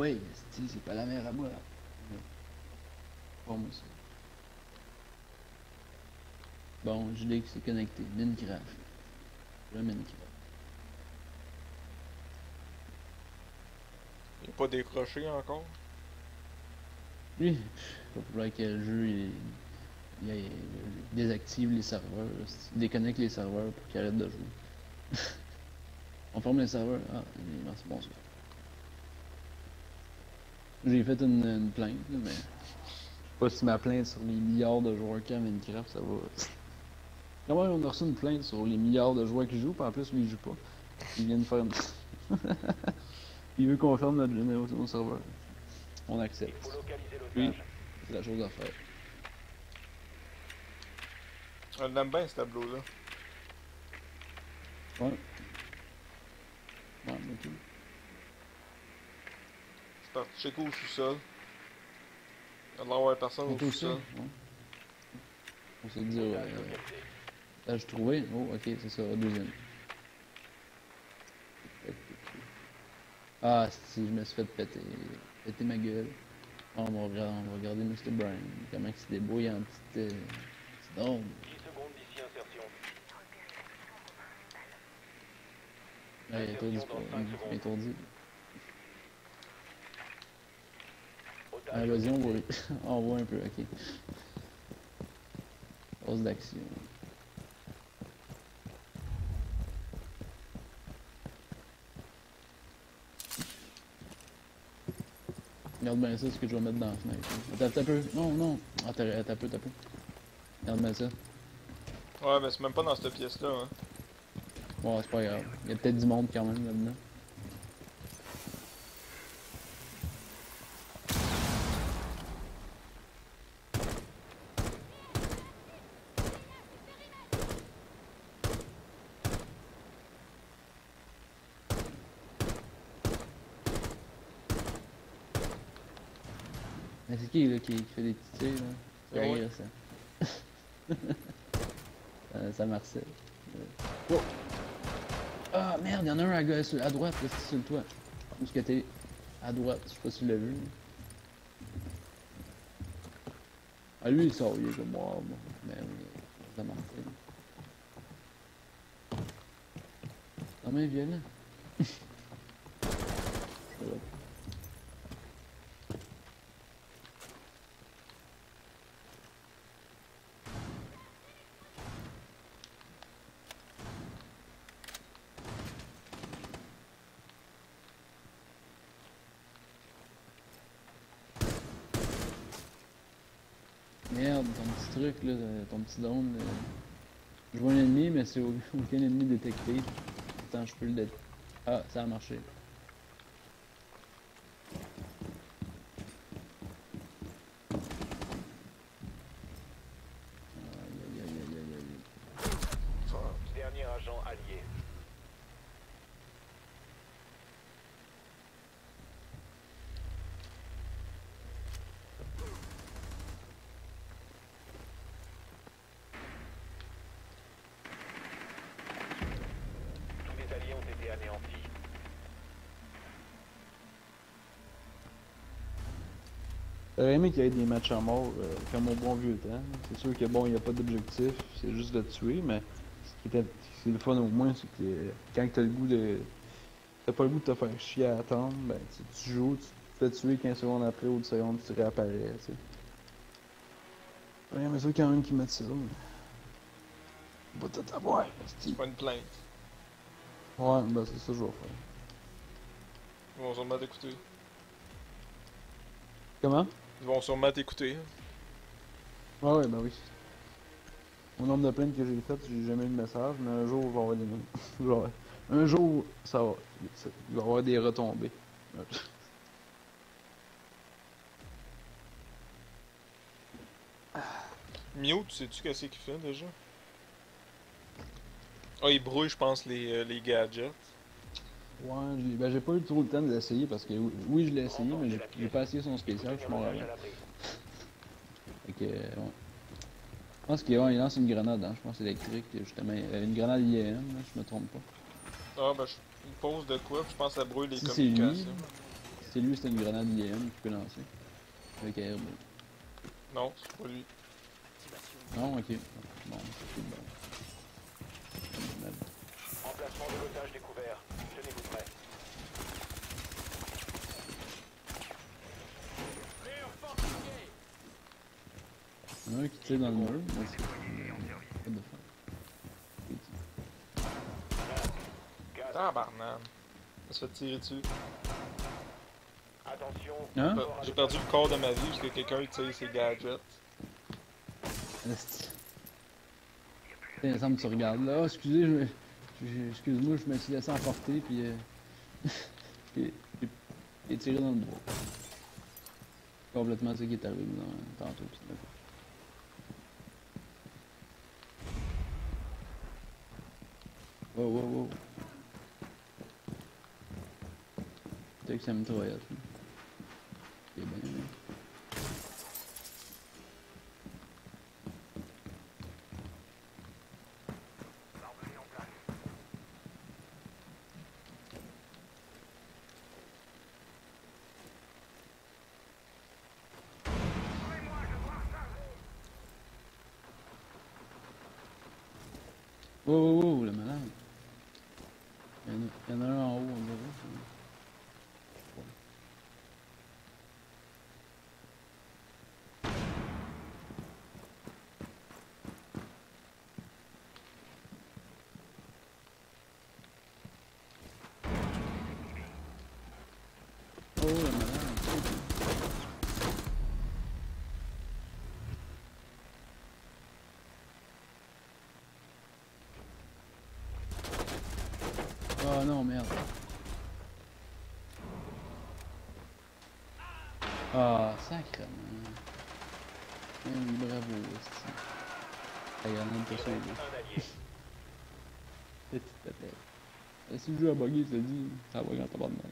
Oui, esti, c'est pas la mer à boire. Bon. Bon, je l'ai que c'est connecté. Minecraft. Le Minecraft. Il est pas décroché encore? Oui, faut falloir que le jeu il, il, il désactive les serveurs, il déconnecte les serveurs pour qu'ils arrêtent de jouer. On ferme les serveurs. Ah, merci, bonsoir. J'ai fait une, une plainte, là, mais. Je sais pas si ma plainte sur les milliards de joueurs qu'il y a à Minecraft, ça va. Comment on a reçu une plainte sur les milliards de joueurs qui jouent, puis en plus, lui, il joue pas. Il vient de faire une. il veut qu'on ferme notre, notre, notre serveur. On accepte. Oui. C'est la chose à faire. On l'aime bien ce tableau-là. Ouais. Ouais, mais tout. Je parti checker au sous-sol. Il y a de l'avoir personne au sous-sol. On s'est dit, euh. Là, trouvé. Oh, ok, c'est ça, deuxième. Ah, si, je me suis fait péter. Péter ma gueule. Oh, on, va regarder, on va regarder Mr. Brian. Comment il se débrouille en petite. Euh, petite ombre. 10 secondes d'ici insertion. Ouais, il est étourdi, il est étourdi. Ah, vas-y, on voit, on voit un peu, ok. Pause d'action. Regarde bien ça, ce que je vais mettre dans la fenêtre. Attends, un peu. Non, non. Attends, attends un peu, attends un peu. Regarde bien ça. Ouais, mais c'est même pas dans cette pièce-là. Hein. Bon, c'est pas grave. Il y a peut-être du monde quand même là-dedans. Qui là qui, qui fait des petits tirs là? C'est Ouais. rire ça. Marcel. Oh! Ah! Ah merde, y'en a un à, gauche- à droite, là, c'est sur le toit. Où est-ce que t'es? À droite, je sais pas si tu l'as vu. Ah lui il sort, il est comme moi, moi. Mais oui, ça marche. Non mais violent. Voilà. Truc là, ton petit drone. Je vois un ennemi, mais c'est au- aucun ennemi détecté. Attends, je peux le détecter. Ah, ça a marché. Aïe, aïe, aïe, aïe, aïe, aïe. Dernier agent allié. Tous les alliés ont été anéantis. J'aurais aimé qu'il y ait des matchs à mort, euh, comme au bon vieux temps. C'est sûr que bon, il n'y a pas d'objectif, c'est juste de tuer, mais ce qui était c'est le fun au moins, c'est que quand t'as le goût de. T'as pas le goût de te faire chier à attendre, ben tu, tu joues, tu te fais tuer 15 secondes après ou 10 secondes, tu réapparais, tu sais. Aimé ça quand même qu'ils mettent ça, mais. Va tout avoir, C'est pas une plainte. Ouais, ben c'est ça que je vais faire. Ils vont sûrement t'écouter. Comment? Ils vont sûrement t'écouter. Ah ouais, ben oui. Au nombre de plaintes que j'ai faites, j'ai jamais eu de message, mais un jour, je vais avoir des Genre, Un jour, ça va. Il va y avoir des retombées. Mio, tu sais-tu qu'est-ce qu'il fait déjà? Ah, il brouille, je pense, les, euh, les gadgets. Ouais, j'ai ben, j'ai pas eu trop le temps de l'essayer parce que oui, je l'ai essayé, mais j'ai- pas essayé son spécial, je suis mort avant. Fait que, ouais. Je pense qu'il ouais, lance une grenade, hein, je pense électrique, justement. Une grenade IAM, là, je me trompe pas. Ah, ben, je... pose de quoi, je pense que ça brouille les Si c'est lui, communications. C'est lui, c'était une grenade IAM qu'il peut lancer. Avec ARB. Non, c'est pas lui. Non, ok. Bon, c'est bon. Merde. Emplacement de l'otage découvert. Il y en a un qui tire dans le mur, de fun. Gaz. Tabarnak. Ça se fait tirer dessus. Attention. Hein? J'ai perdu le corps de ma vie parce que quelqu'un tire ses gadgets. Me semble que tu regardes là. Ah, excusez, je, je- excuse-moi, je me suis laissé emporter puis. Euh, puis- puis tiré dans le bois. Complètement ce qui est arrivé dans, tantôt. puis c'est Wow, wow, wow. Peut-être que ça me travaille. C'est bien, bien. Oh, oh, oh, le malade. Il y, en a, il y en a un en haut, on dirait. Oh, le malade. Oh non, merde. Ah, sacrément. Eh oui, bravo, esti. Hey, on aime pas ça, un. Petite si le jeu a bugué, te dis, ça va quand t'as pas de mal.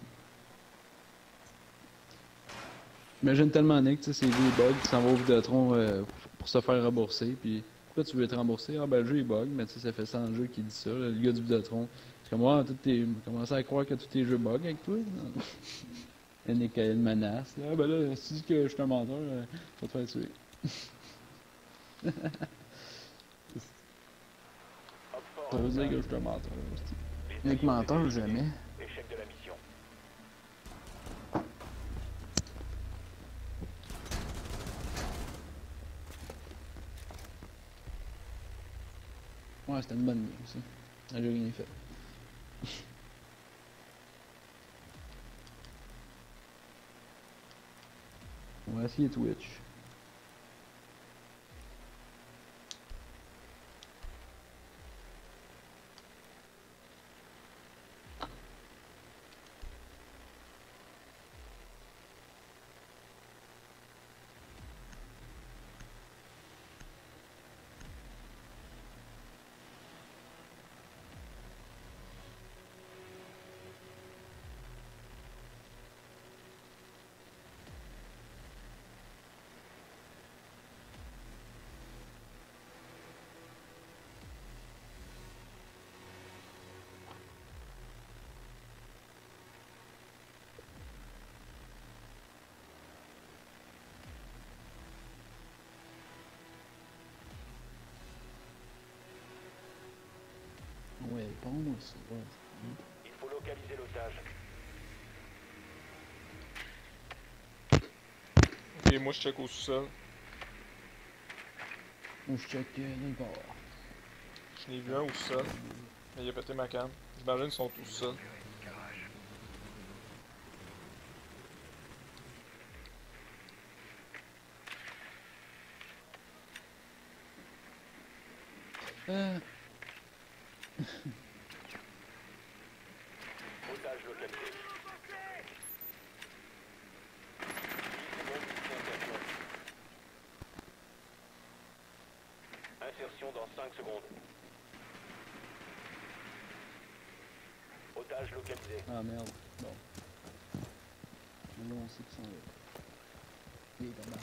Imagine tellement Nick, tu sais, c'est des bugs qui s'en va au Vidéotron euh, pour se faire rembourser, puis pourquoi tu veux être remboursé? Ah ben le jeu il bug, mais tu sais, ça fait 100 jeux qui dit ça, le gars du Vidéotron, Comment tout tes... commencé à croire que tous tes jeux bug avec toi? Il y en a une menace. Là, Ah, ben là, si tu dis que je suis un menteur, euh, je vais te faire tuer. Ça veut dire que je suis un menteur. ont menteur, jamais. Ouais, c'était une bonne game aussi. Ah, J'ai rien fait. On va essayer Twitch. Bon, moi, ça va. Il faut localiser l'otage. Ok, moi je check au sous-sol. Moi, je check euh, nulle part. Je n'ai vu un au sous-sol. Mais il a pété ma canne. J'imagine qu'ils sont tous seuls. Euh, 45 secondes. Otage localisé. Ah merde. Bon. Non, c'est que ça. Il est pas mal.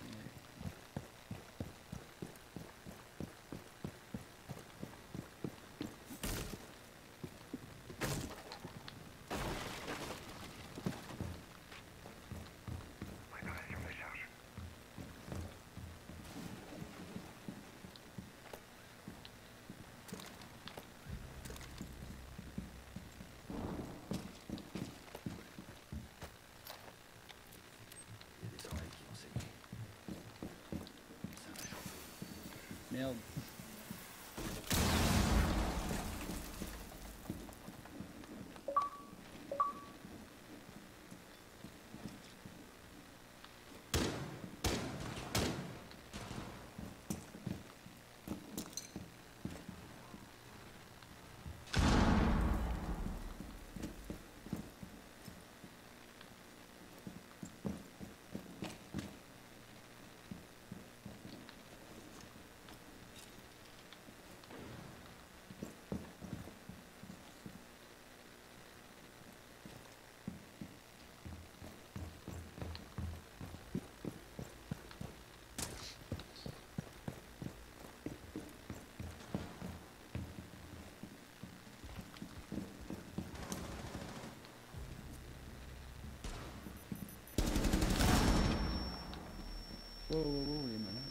Oh, oh, oh, les malades.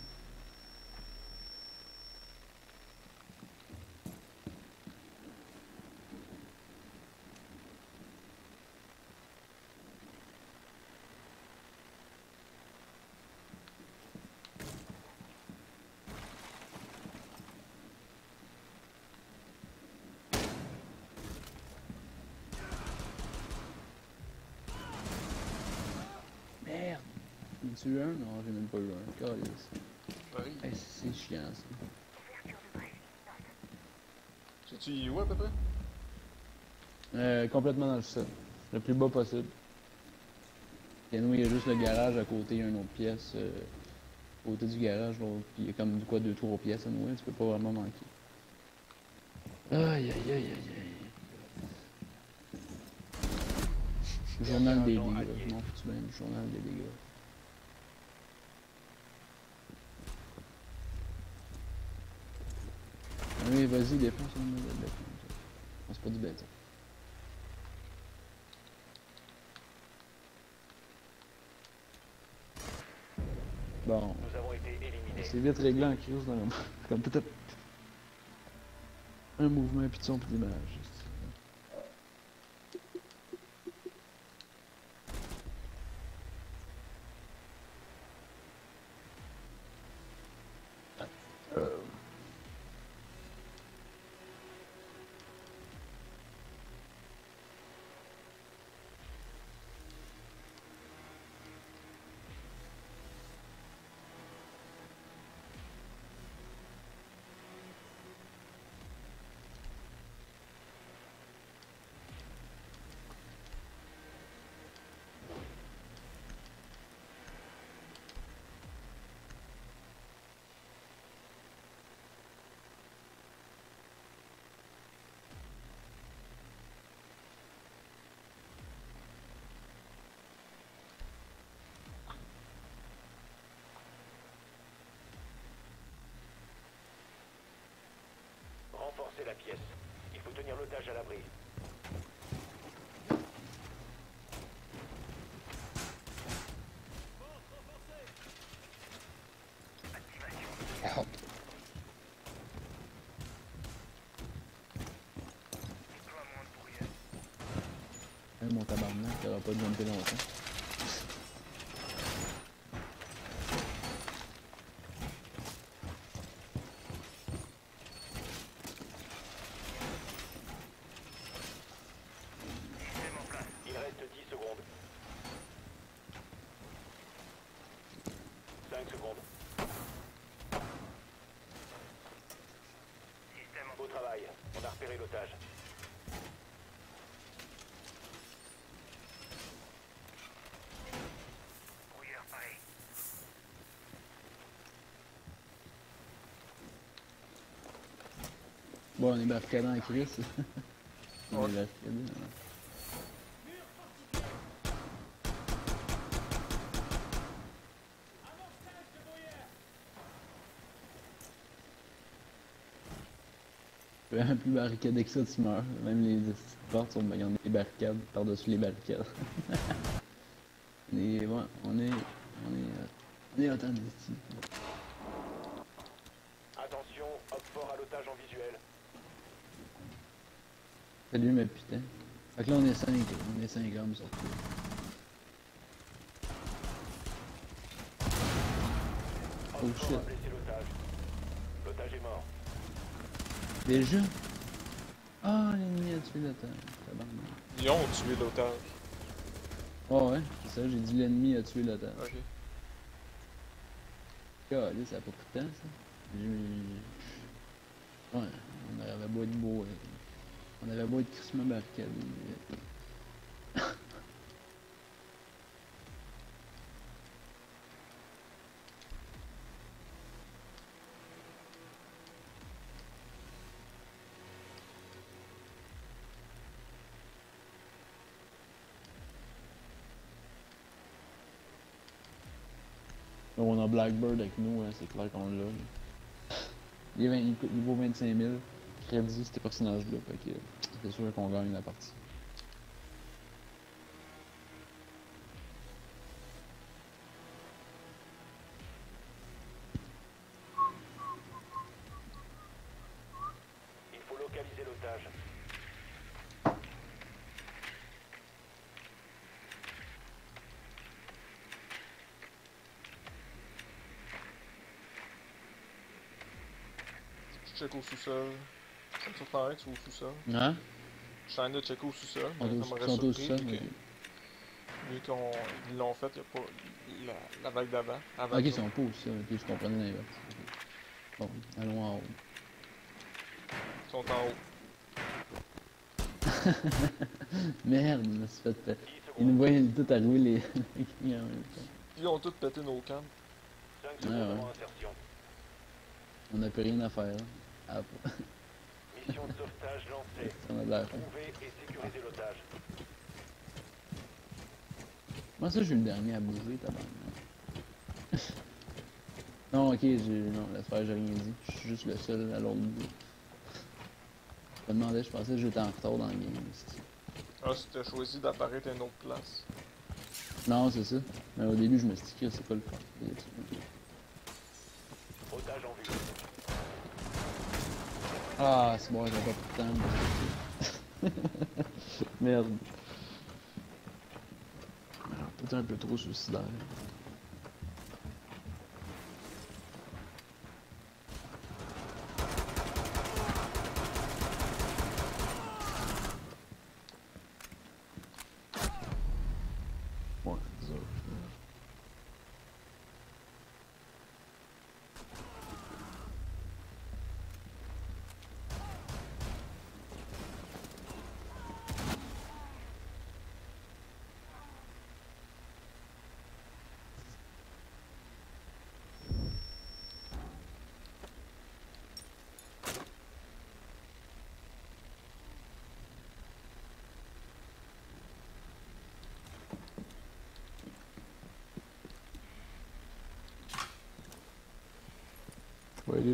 Merde! J'en ai tué un? Non, j'ai même pas eu un. Calice. Ouais. Hey, c'est chiant ça. Est où à peu près? Euh, complètement dans le sol. Le plus bas possible. Et nous, il y a juste le garage à côté, il y a une autre pièce. euh, à côté du garage, là, puis il y a comme quoi deux, trois pièces à nous, tu peux pas vraiment manquer. Aïe aïe aïe aïe aïe. Journal des dégâts, je m'en fous bien, journal des dégâts. Vas-y, défonce le monde de bête. C'est pas du bête. Hein. Bon. C'est vite réglé en crise dans comme peut-être un mouvement, puis de son, puis d'image. Renforcez la pièce. Il faut tenir l'otage à l'abri. hein, mon tabarnak, t'auras pas de jumper longtemps. Il reste 10 secondes. 5 secondes. Beau travail. On a repéré l'otage. Bon, on est on Ouais. est barricadé. Plus barricadé que ça, tu meurs. Même les petites portes sont a des barricades par-dessus les barricades. est, ouais, on est, on est, on est autant d'ici. Attention, hop fort à l'otage en visuel. Salut mes putains. Fait que là on est 5, on est 5 hommes surtout. Oh, shit. a blessé l'otage. L'otage est mort. Déjà? Ah, l'ennemi a tué. Tabarnak. Ils ont tué l'otage. Oh ouais, c'est ça, j'ai dit l'ennemi a tué temps. Ok. Calé, ça a pas pris de temps ça. Ouais, on avait beau être beau. euh, On avait beau être crissement barricadé. Blackbird avec nous, hein, c'est clair qu'on l'a. Il est 20 il niveau 25 000 crédits, ce personnage-là. Que c'est sûr qu'on gagne la partie. Il faut localiser l'otage. Je check au sous-sol. Ça me surprendrait que tu au sous-sol. Hein? Je suis en train de checker au sous-sol. On est ça au surpris, sol, vu qu'ils l'ont fait, il n'y a pas la, la vague d'avant. Avant Ok, ça. ils sont pas au sol, ok, je comprenais l'inverse. Bon, allons en haut. Ils sont en haut. Merde, il se fait. euh, 10 Il nous voit tout arriver les. en. Ils ont tous pété nos cannes. 5 Ouais. On n'a plus rien à faire. hein. Ah, Mission de sauvetage lancée. et sécurisez l'otage. Moi, ça, je suis le dernier à bouger, tabarnak. non, ok, j'ai. Non, laisse faire, j'ai rien dit. Je suis juste le seul à l'autre bout. Je me demandais, je pensais que j'étais en retard dans le game. Ah, si t'as choisi d'apparaître à une autre place. Non, c'est ça. Mais au début, je me suis dit que c'est pas le cas. Otage en vue. Ah, c'est bon, j'ai pas de temps. Merde. Peut-être un peu trop suicidaire. Ouais, c'est ça.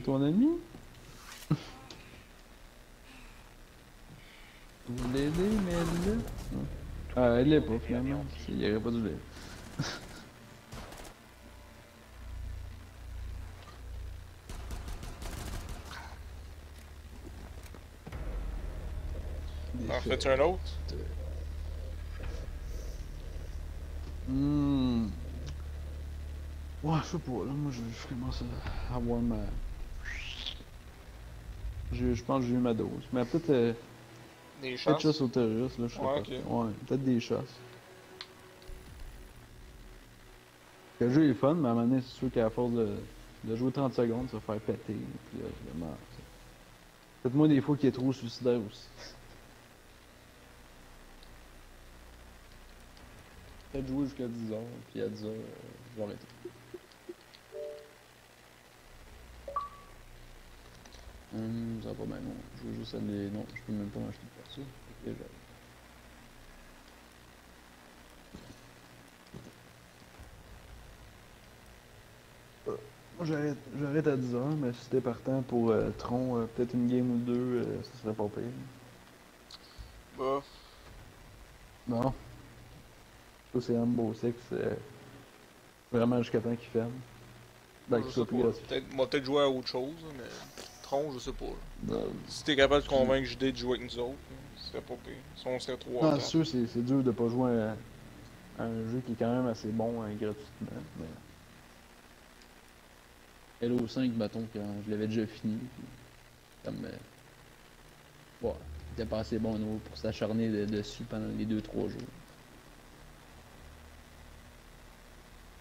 Aider ton ami? Veux l'aider, mais elle là? Ah, elle l'est pas finalement. Il aurait pas dû l'aider. En fais-tu un autre? Hmm. Ouais, je sais pas, là, moi je, je commence à avoir ma. Je, je pense que j'ai eu ma dose. Mais peut-être euh, Des peut-être chances? chasse aux terroristes, là, je sais Ouais, pas. Ouais, peut-être des chasses. Le jeu est fun, mais à un moment donné, c'est sûr qu'à force de, de jouer 30 secondes, ça va faire péter. Puis là, vraiment. c'est- Peut-être moi des fois qui est trop suicidaire aussi. Peut-être jouer jusqu'à 10h, puis à 10h, euh, je vais arrêter. Hum, ça va pas bien, non. Je veux juste aller. Non, je peux même pas m'acheter de perso. Ok, j'arrête. Moi j'arrête j'arrête à 10h, mais si c'était partant pour euh, Tron, euh, peut-être une game ou deux, euh, ça serait pas pire. Bah, Non. Ça c'est Rainbow Six, euh, vraiment jusqu'à temps qu'il ferme. Ben, je qu'il soit plus pas. gratuit. Peut-être, moi, peut-être jouer à autre chose, mais. Je sais pas. là. Si t'es capable de convaincre JD de jouer avec nous autres, ce serait pas pire. Si on serait trois. Non, c'est sûr, c'est c'est dur de pas jouer à, à un jeu qui est quand même assez bon hein, gratuitement. Mais... Halo 5, bâton, quand je l'avais déjà fini. puis Comme. Euh, ouais, il était pas assez bon nous, pour s'acharner de- dessus pendant les 2-3 jours.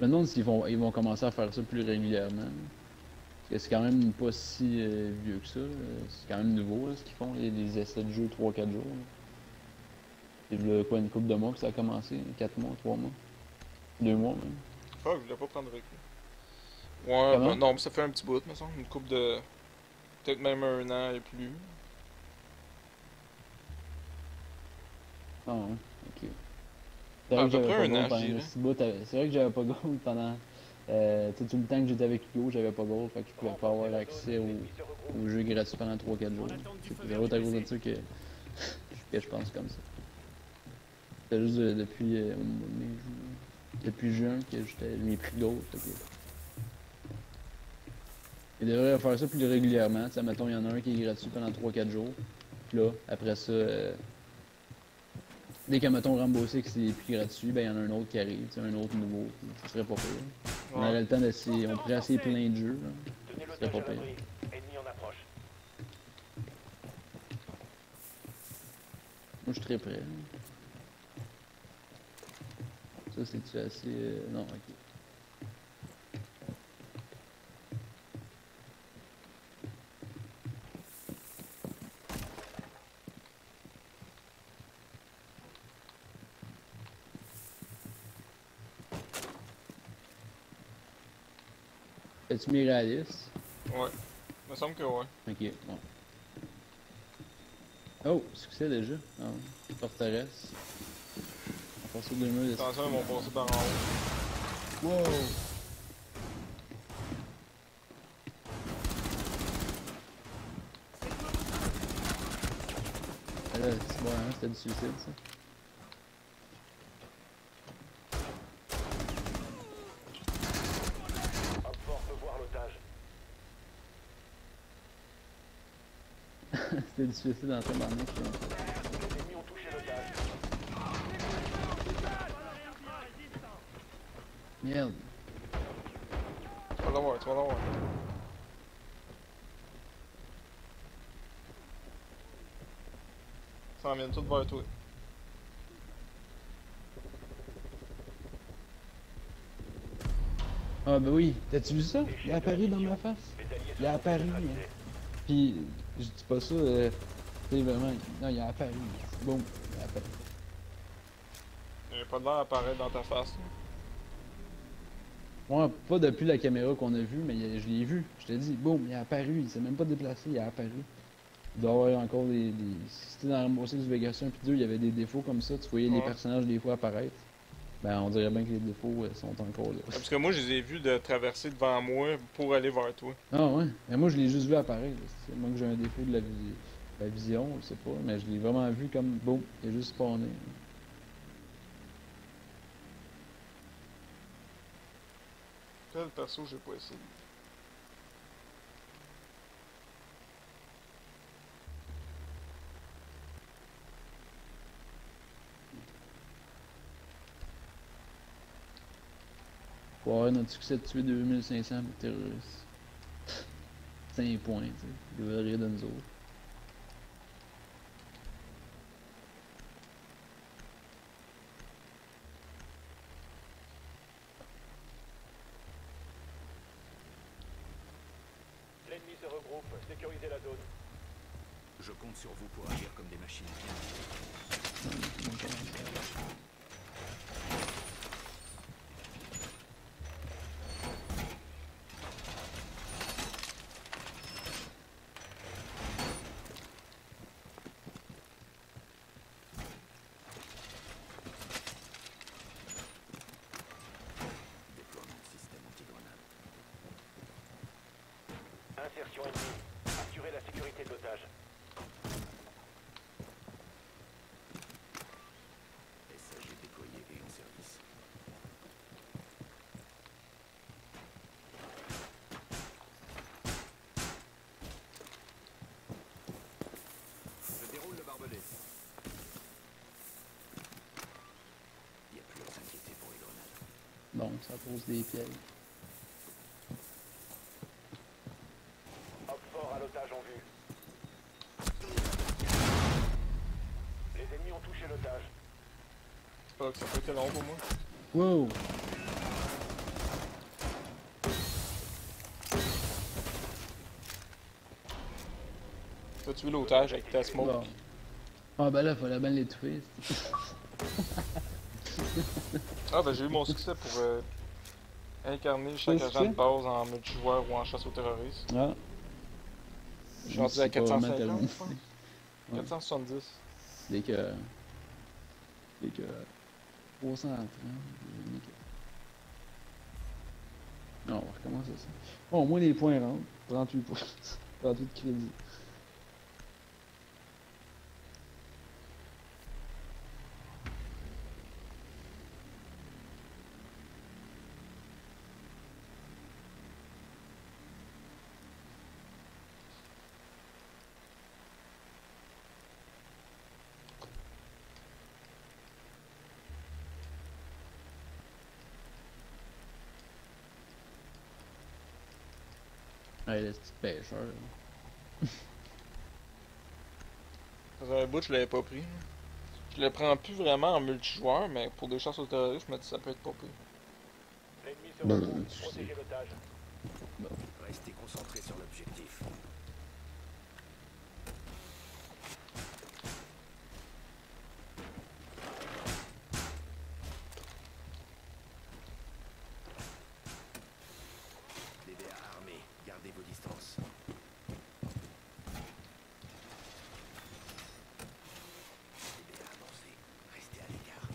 Je me demande s'ils vont, ils vont commencer à faire ça plus régulièrement. C'est quand même pas si euh, vieux que ça. C'est quand même nouveau là, ce qu'ils font, les, les essais de jeu 3-4 jours. C'est quoi, une couple de mois que ça a commencé 4 mois, 3 mois 2 mois même. Ah, je voulais pas prendre recul. Ouais, bah, non, mais ça fait un petit bout, me semble. Une coupe de. Peut-être même un an et plus. Ah ouais, ok. C'est vrai que j'avais pas un an, C'est vrai que j'avais pas gold pendant euh, tout le temps que j'étais avec Hugo, j'avais pas gold, fait que je pouvais pas avoir accès au, au jeu gratuit pendant 3-4 jours. C'est zéro à cause de ça que, je pense comme ça. C'est juste de- depuis euh, depuis juin que j'étais mes prix que- Il devrait faire ça plus régulièrement. Mettons, il y en a un qui est gratuit pendant 3-4 jours. Puis là, après ça, euh, dès que, mettons, Rambo Six c'est plus gratuit, ben il y en a un autre qui arrive, un autre nouveau. Ce serait pas pire. On aurait le temps d'essayer, on pourrait essayer plein de jeux. Là. Tenez Ce serait l'otage pas pire. Moi, je suis très prêt. là. Ça, c'est-tu assez... euh, Non, ok. As-tu mis réaliste? Ouais. Il me semble que ouais. Ok, bon. Oh, succès déjà. Ah, ouais. forteresse. On passe au deux murs Attention, ils vont passer par en haut. Wow! Ah là, c'est bon, hein, c'était du suicide ça? C'était difficile d'entrer dans le mec. là. Les ennemis ont touché l'otage. Merde. Tu vas l'avoir, tu vas l'avoir. Ça en vient tout vers toi. Ah bah oui, t'as-tu vu ça? Il a apparu dans ma face. Il sont apparu. hein. Puis, je dis pas ça, euh, c'est vraiment. Non, il a apparu. Boum, il a apparu. Il n'y a pas de l'air d'apparaître dans ta face. Moi, pas depuis la caméra qu'on a vue, mais il je l'ai vu. Je t'ai dit, boum, il a apparu. Il s'est même pas déplacé, il a apparu. Il doit y avoir encore des. des... Si c'était dans Rainbow Six Vegas 1 puis 2, il y avait des défauts comme ça. Tu voyais les personnages des fois apparaître. Ben, on dirait bien que les défauts euh, sont encore là. Parce que moi, je les ai vus de traverser devant moi pour aller vers toi. Ah ouais, mais moi je l'ai juste vu apparaître. C'est moi que j'ai un défaut de la, vis- la vision, je sais pas, mais je l'ai vraiment vu comme boum, il est juste spawné. Quel perso j'ai pas essayé? Pour avoir notre succès de tuer 2500 terroristes. 5 points, tu sais. Ils veulent rire de nous autres. L'ennemi se regroupe. Sécurisez la zone. Je compte sur vous pour agir comme des machines. Déploiement de système anti-grenade. Insertion ennemie. Assurez la sécurité de l'otage. SAG déployé et en service. Je déroule le barbelé. Il n'y a plus à s'inquiéter pour les grenades. Bon, ça pose des pièges. Hop fort à l'otage en vue. Les ennemis ont touché l'otage. C'est pas que ça peut être long pour moi. Wow! T'as tué l'otage avec ta smoke? Bon. Ah ben là, fallait bien l'étouffer. Ah, ben j'ai eu mon succès pour euh, incarner chaque agent de base en multijoueur ou en chasse aux terroristes. Ah. Je suis rendu à C'est pas vraiment 450, terminé. je pense. Ouais. 470. Dès que. Dès que. 330. dès que- Non, on va recommencer ça. Bon, au moins les points rentrent. 38 points. 38 crédits. Ouais, le petit pêcheur. là. Ça faisait un bout, je l'avais pas pris. Je le prends plus vraiment en multijoueur, mais pour des chasses aux terroristes, je me dis ça peut être pas pire. L'ennemi se Ben, sais. Protégez l'otage. Restez concentrés sur l'objectif. DDA armé, gardez vos distances. DDA avancé, restez à l'écart.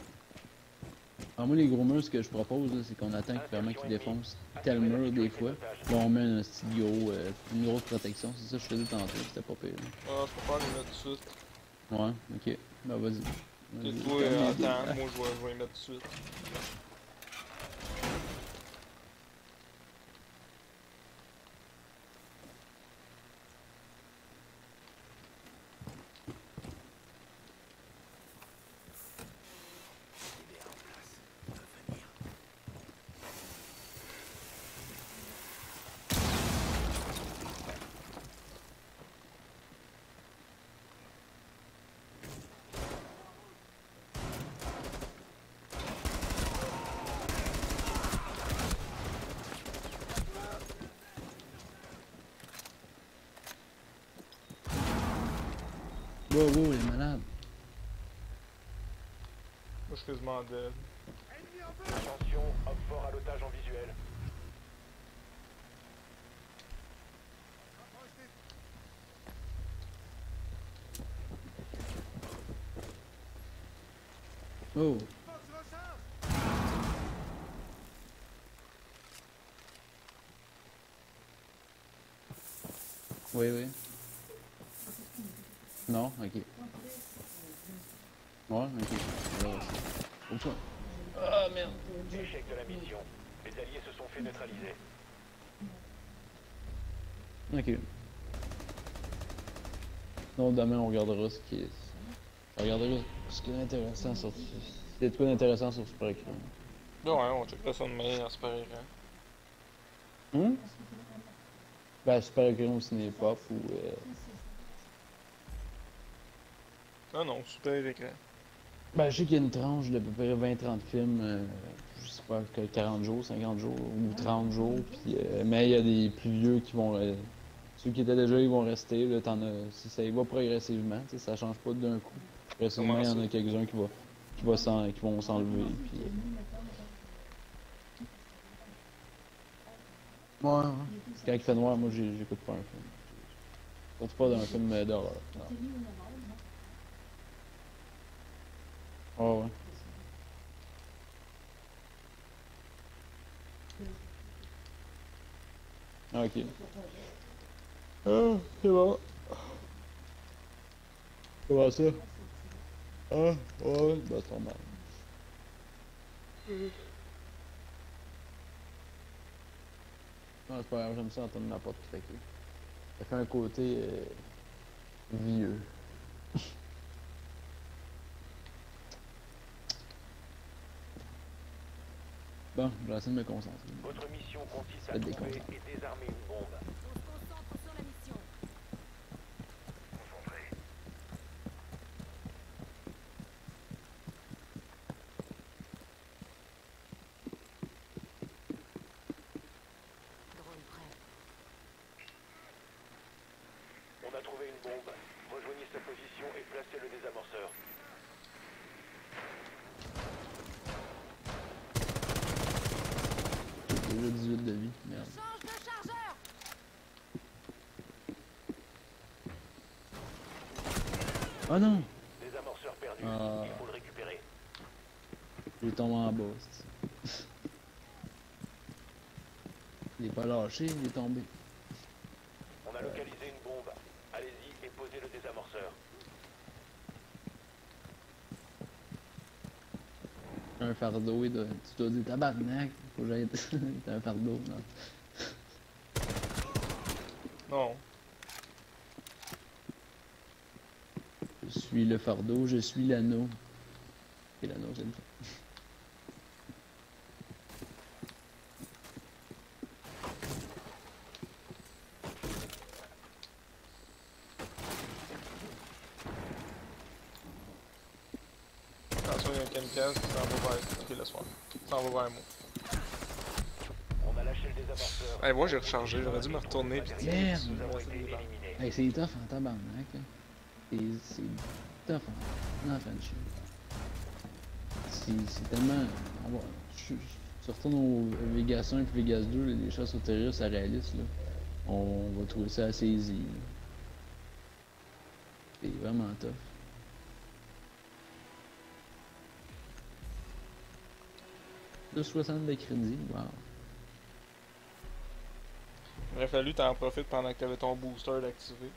Alors, moi, les gros murs, ce que je propose, c'est qu'on attend qu'il- vraiment qu'ils défoncent tel mur des fois. Là, on met un gros, euh, une grosse protection. C'est ça que je faisais tantôt, c'était pas pire. Ah, je peux pas les mettre tout de suite. Ouais, ok. Ben, vas-y. Et Vas-y, toi, euh, attends, moi je vais, je vais les mettre tout de suite. Wow, wow, il est malade. Moi, je suis quasiment dead. Attention, homme fort à l'otage en visuel. Oh. Oui, oui. Non, ok. Ouais, ok. Alors, c'est- Ouf. Ah merde. Échec de la mission. Les alliés se sont fait neutraliser. Ok. Non, demain on regardera ce qui est. On regardera ce qui est intéressant sur. S'il y a de quoi d'intéressant sur Super Écran. Ouais, on checkera ça demain en super écran. Hum? Ben, Super Écran au ciné-pop ou. Euh... Non, non, super écran. Ben, je sais qu'il y a une tranche d'à peu près 20-30 films, euh, je sais pas, que 40 jours, 50 jours ou 30 jours, puis, euh, mais il y a des plus vieux qui vont. euh, ceux qui étaient déjà, ils vont rester. Là, t'en as, si ça y va progressivement, tu sais, ça change pas d'un coup. Progressivement, il y en a quelques-uns qui, va, qui, va s'en- qui vont s'enlever. Puis, euh, Ouais, ouais. quand il fait noir, moi, j'écoute pas un film. Surtout pas d'un film d'horreur. non. Ouais, ouais. Ah, ok. Ah, c'est bon. Comment ça? Ah, ouais, bah c'est normal. Non, c'est pas grave, j'aime ça entendre ma porte craquer. Ça fait un côté euh, vieux. Bon, je vais essayer de me concentrer. Votre mission consiste à trouver et désarmer une bombe. On se concentre sur la mission. Drone prêt. On a trouvé une bombe. Rejoignez sa position et placez le désamorceur. J'ai déjà 18 de vie, merde. Change de chargeur Oh non! Désamorceur perdu. Ah. Il faut le récupérer. Il est tombé en bas. Il est pas lâché, il est tombé. On a localisé une bombe. Allez-y et posez le désamorceur. Un fardeau, il doit, tu dois dire tabarnak, faut que j'aille. T'as un fardeau, non? Non. Je suis le fardeau, je suis l'anneau. Et l'anneau, c'est le Attention, il y a un kamikaze qui s'en va vers. Ok, laisse-moi. Il s'en va vers moi. On a lâché le désamorceur. Hey, moi j'ai rechargé, j'aurais dû me retourner pis Merde! Hey, c'est tough en tabarnak. hein. C'est c'est tough en de chien. C'est tellement. On va, je, je- au Vegas 1 et Vegas 2, là, les chasses au terroristes à réaliste, là. On va trouver ça assez easy. C'est vraiment tough. Plus 60 de crédit, wow. Il aurait fallu t'en profites pendant que t'avais ton booster d'activer.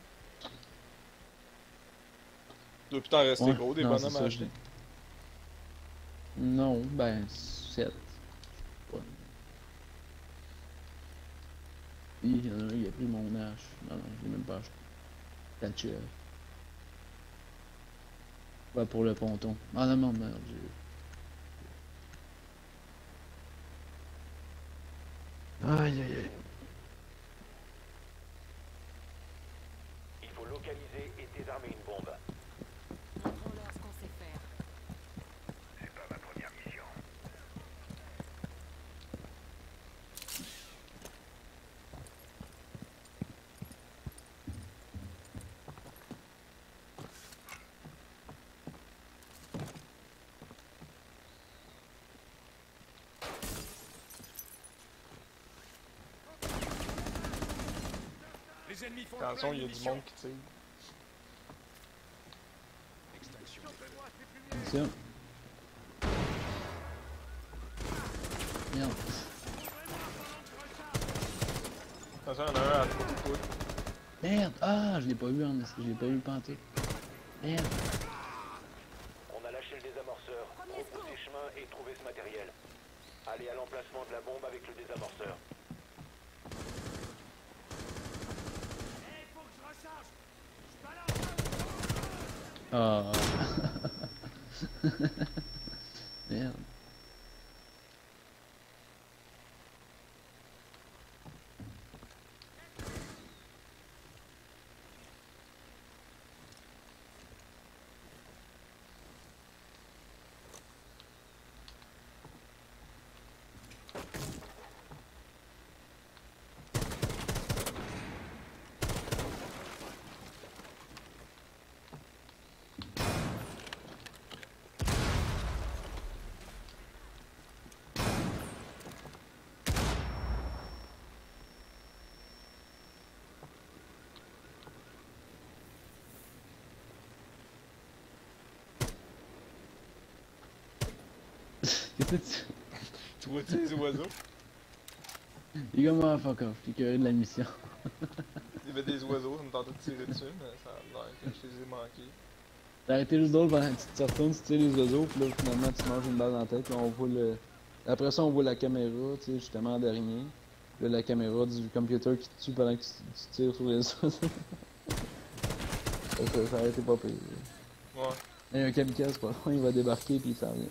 Depuis t'en rester Ouais, gros, des non, bonhommes à acheter. Non, ben, 7. Ouais. Il y en a un, il a pris mon hache. Non, non, je l'ai même pas acheté. Up. Ouais, pour le ponton. Ah non, non, merde, j'ai... Aïe, aïe, aïe. Il faut localiser et désarmer une bombe. Montrons-leur ce qu'on sait faire. C'est pas ma première mission. Les ennemis font Attention, il y a du monde qui tire. Extinction. Ça. Merde. Attention, il y en a un à toi. Merde! Ah, je l'ai pas vu en je l'ai pas vu pantoute. Merde! On a lâché le désamorceur. Premier Rebroussez chemin et trouvez ce matériel. Allez à l'emplacement de la bombe avec le désamorceur. Eh, faut que je tu. Tu vois-tu les oiseaux? Il est comme ah fuck off, curé de la mission. Il y avait des oiseaux, ça me tentait de tirer dessus, mais ça a l'air que je les ai manqués. T'as arrêté juste drôle pendant que tu te retournes, tu tires les oiseaux, puis là finalement tu manges une balle dans la tête, puis on voit le. Après ça on voit la caméra, tu sais, justement en dernier. Là la caméra du computer qui te tue pendant que tu, tu tires sur les oiseaux. ça, ça, ça a été pas pire. Ouais. Il y a un kamikaze pas il va débarquer puis il s'en vient.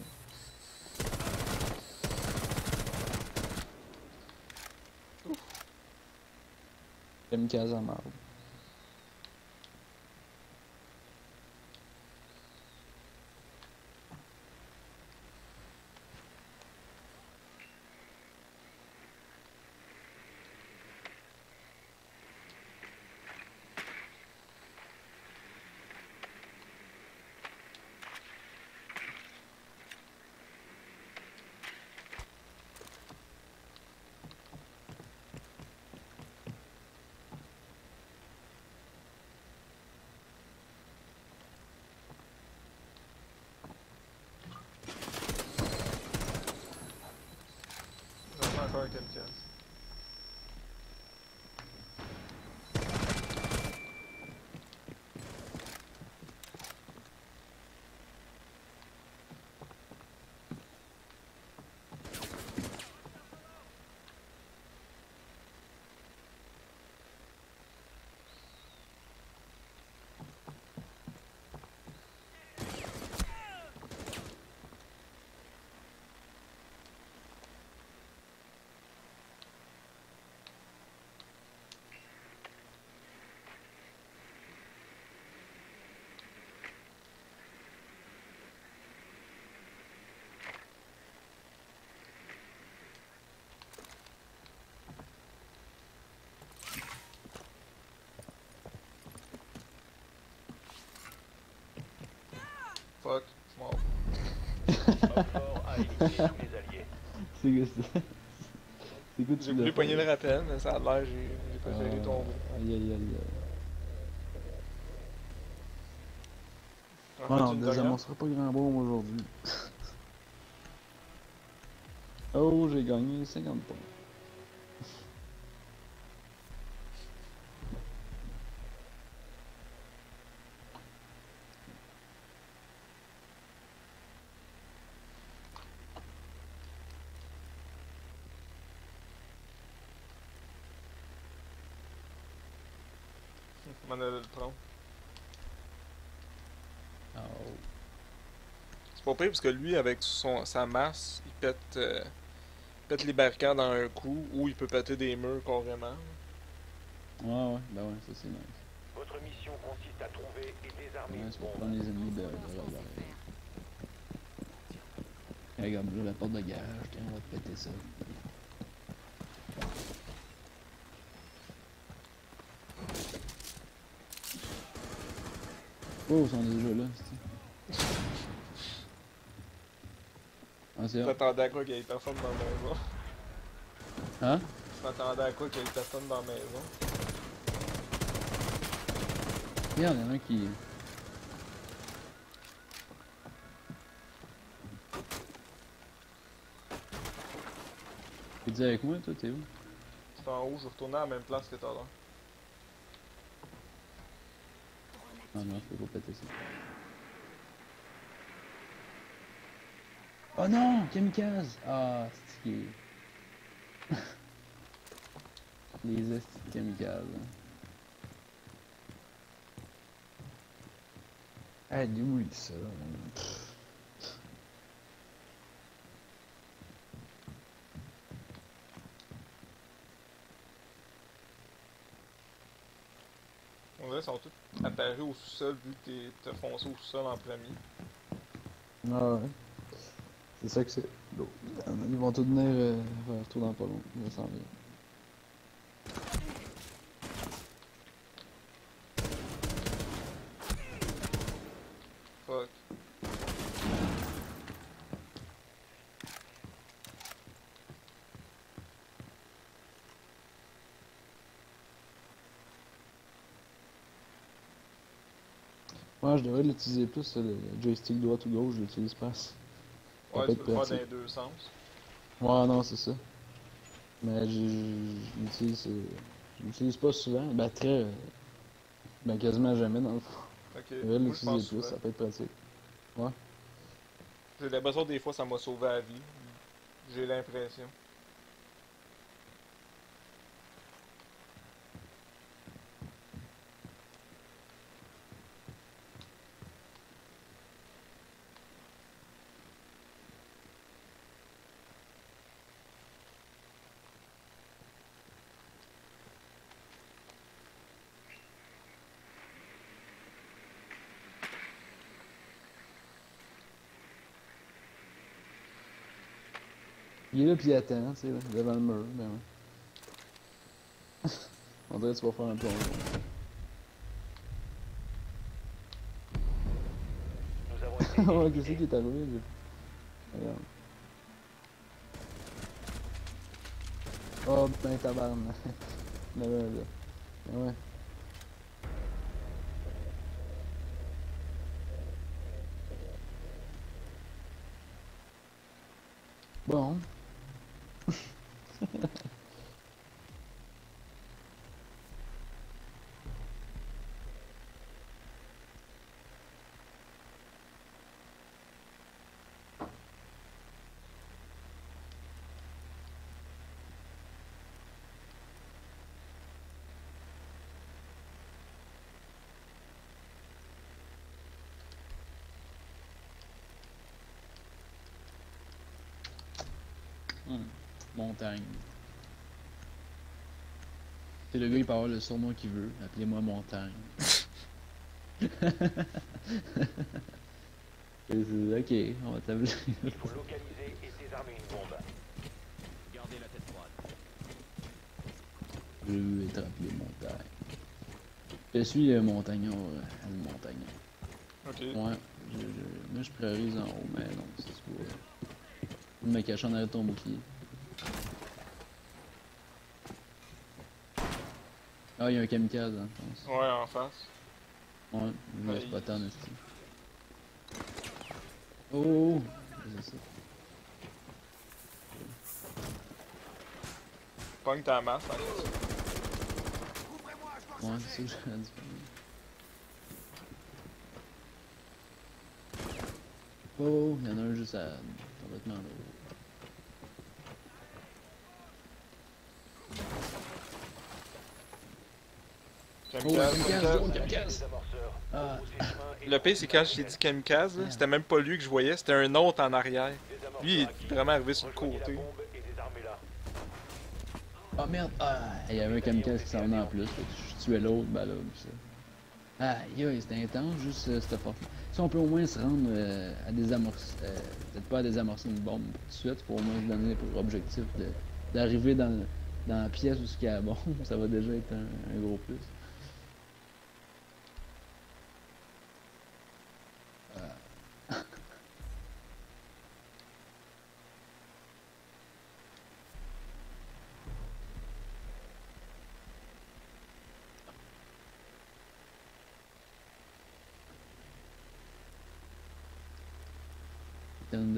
Kamikaze les alliés. C'est que c'est. C'est tu J'ai voulu pogner le rappel, mais ça a l'air, j'ai préféré Ah, tomber. Aïe aïe aïe. Ah fait, non, dernière? désamorcera pas grand bombe aujourd'hui. oh, j'ai gagné 50 points. Je m'en allais le prendre. Oh. C'est pas pire parce que lui, avec son, sa masse, il pète, euh, il pète les barricades en un coup ou il peut péter des murs carrément. Ouais, ouais, ben ouais, ça c'est nice. Votre mission consiste à trouver et désarmer Ouais, c'est pour prendre les ennemis de, de. Regarde là, la porte de garage, tiens, on va te péter ça. Oh, ils sont déjà là, c'est Hot. T'attendais à quoi qu'il y ait personne dans la maison? Hein? T'attendais à quoi qu'il y ait personne dans la maison? Regarde, y'en a un qui. Tu dis avec moi, toi, t'es où? C'est en haut, je retourner à la même place que tout à l'heure. Ah non, je peux pas péter ça. Oh non! Kamikaze! Ah, c'est qui Les estis de kamikaze. Ah, il est où, lui, ça? man? On dirait qu'ils sont tous apparus au sous-sol vu que t'es- t'as foncé au sous-sol en premier. Ah ouais. C'est ça que c'est. Ils vont tout venir euh, faire tout dans pas long. Ça s'en vient. Fuck. Ouais, je devrais l'utiliser plus, le joystick droite ou gauche, je l'utilise pas assez. Ouais, tu peux le faire dans les deux sens. Ouais, non, c'est ça. Mais l'utilise. euh, Je l'utilise pas souvent. Ben, très. Ben, quasiment jamais dans le fond. Ok, Je l'utiliser plus, ça peut être pratique. J'ai l'impression que des fois ça m'a sauvé la vie. J'ai l'impression. Il est là pis il attend, tu sais, là, devant le mur, ben ouais. On dirait que tu vas faire un plongeon. Ouais, qu'est-ce qui est arrivé? Regarde. Oh, putain, tabarnak. Là, là, là. Ben ouais. Bon. Hum, Montagne. C'est le gars, il peut avoir le surnom qu'il veut. Appelez-moi Montagne. Ok, on va t'appeler. Il faut localiser et désarmer une bombe. Gardez la tête froide. Je veux être appelé Montagne. Je suis euh, montagnard, euh, le montagnard. Ok. Ouais, je, je- moi je priorise en haut, mais non, c'est pas. Je me cache en arrière de ton bouclier. Ah, il y a un kamikaze, hein, je pense. Ouais, en face. Ouais, je vais Ouais, spotter en esti. Oh, oh, oh. Pogne ta masse. en fait. Ouais, c'est ça que j'aurais dû faire. Oh, oh, il y en a un juste à. complètement là. Kamikaze, oh, kamikaze. Ah. Le pire, c'est quand je t'ai dit kamikaze, c'était même pas lui que je voyais, c'était un autre en arrière. Lui, il est vraiment arrivé sur le côté. Ah merde! Ah, il y avait un kamikaze qui s'en venait en plus. fait que Je tuais l'autre, ben là, ça. Aïe, aïe, c'était intense, juste euh, cette porte Si on peut au moins se rendre euh, à désamorcer. Euh, Peut-être pas à désamorcer une bombe tout de suite, pour au moins se donner pour objectif d'arriver dans, dans la pièce où il y a la bombe, ça va déjà être un, un gros plus.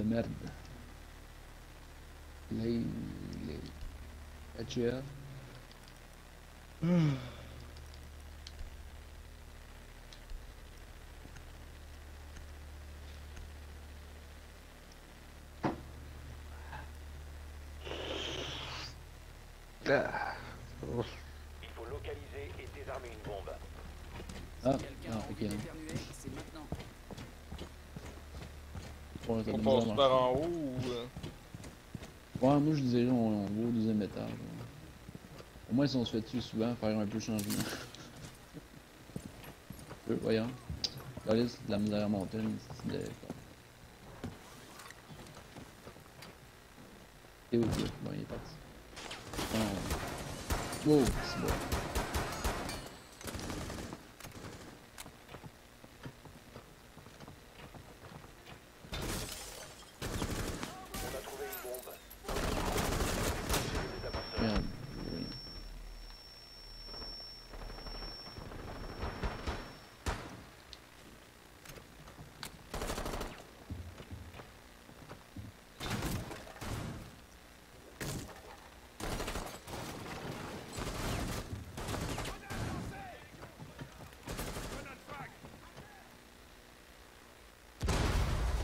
Capitaine de merde. Les... Les... HL. Ah. Oh. Il faut localiser et désarmer une bombe. Ah, Quelqu'un ah, a ok. envie d'éternuer, c'est maintenant. Ouais, t'as On de passe par marcher. en haut ou. euh, Ouais, moi je disais, on, on va au deuxième étage. ouais. Au moins, si on se fait dessus souvent, faire un peu de changement. Euh, voyons. Là, là, c'est de la misère à c'est de... Et ok, bon, il est parti. Oh. Wow, c'est bon. On a trouvé une bombe. Les amorceurs. Merde. Oui.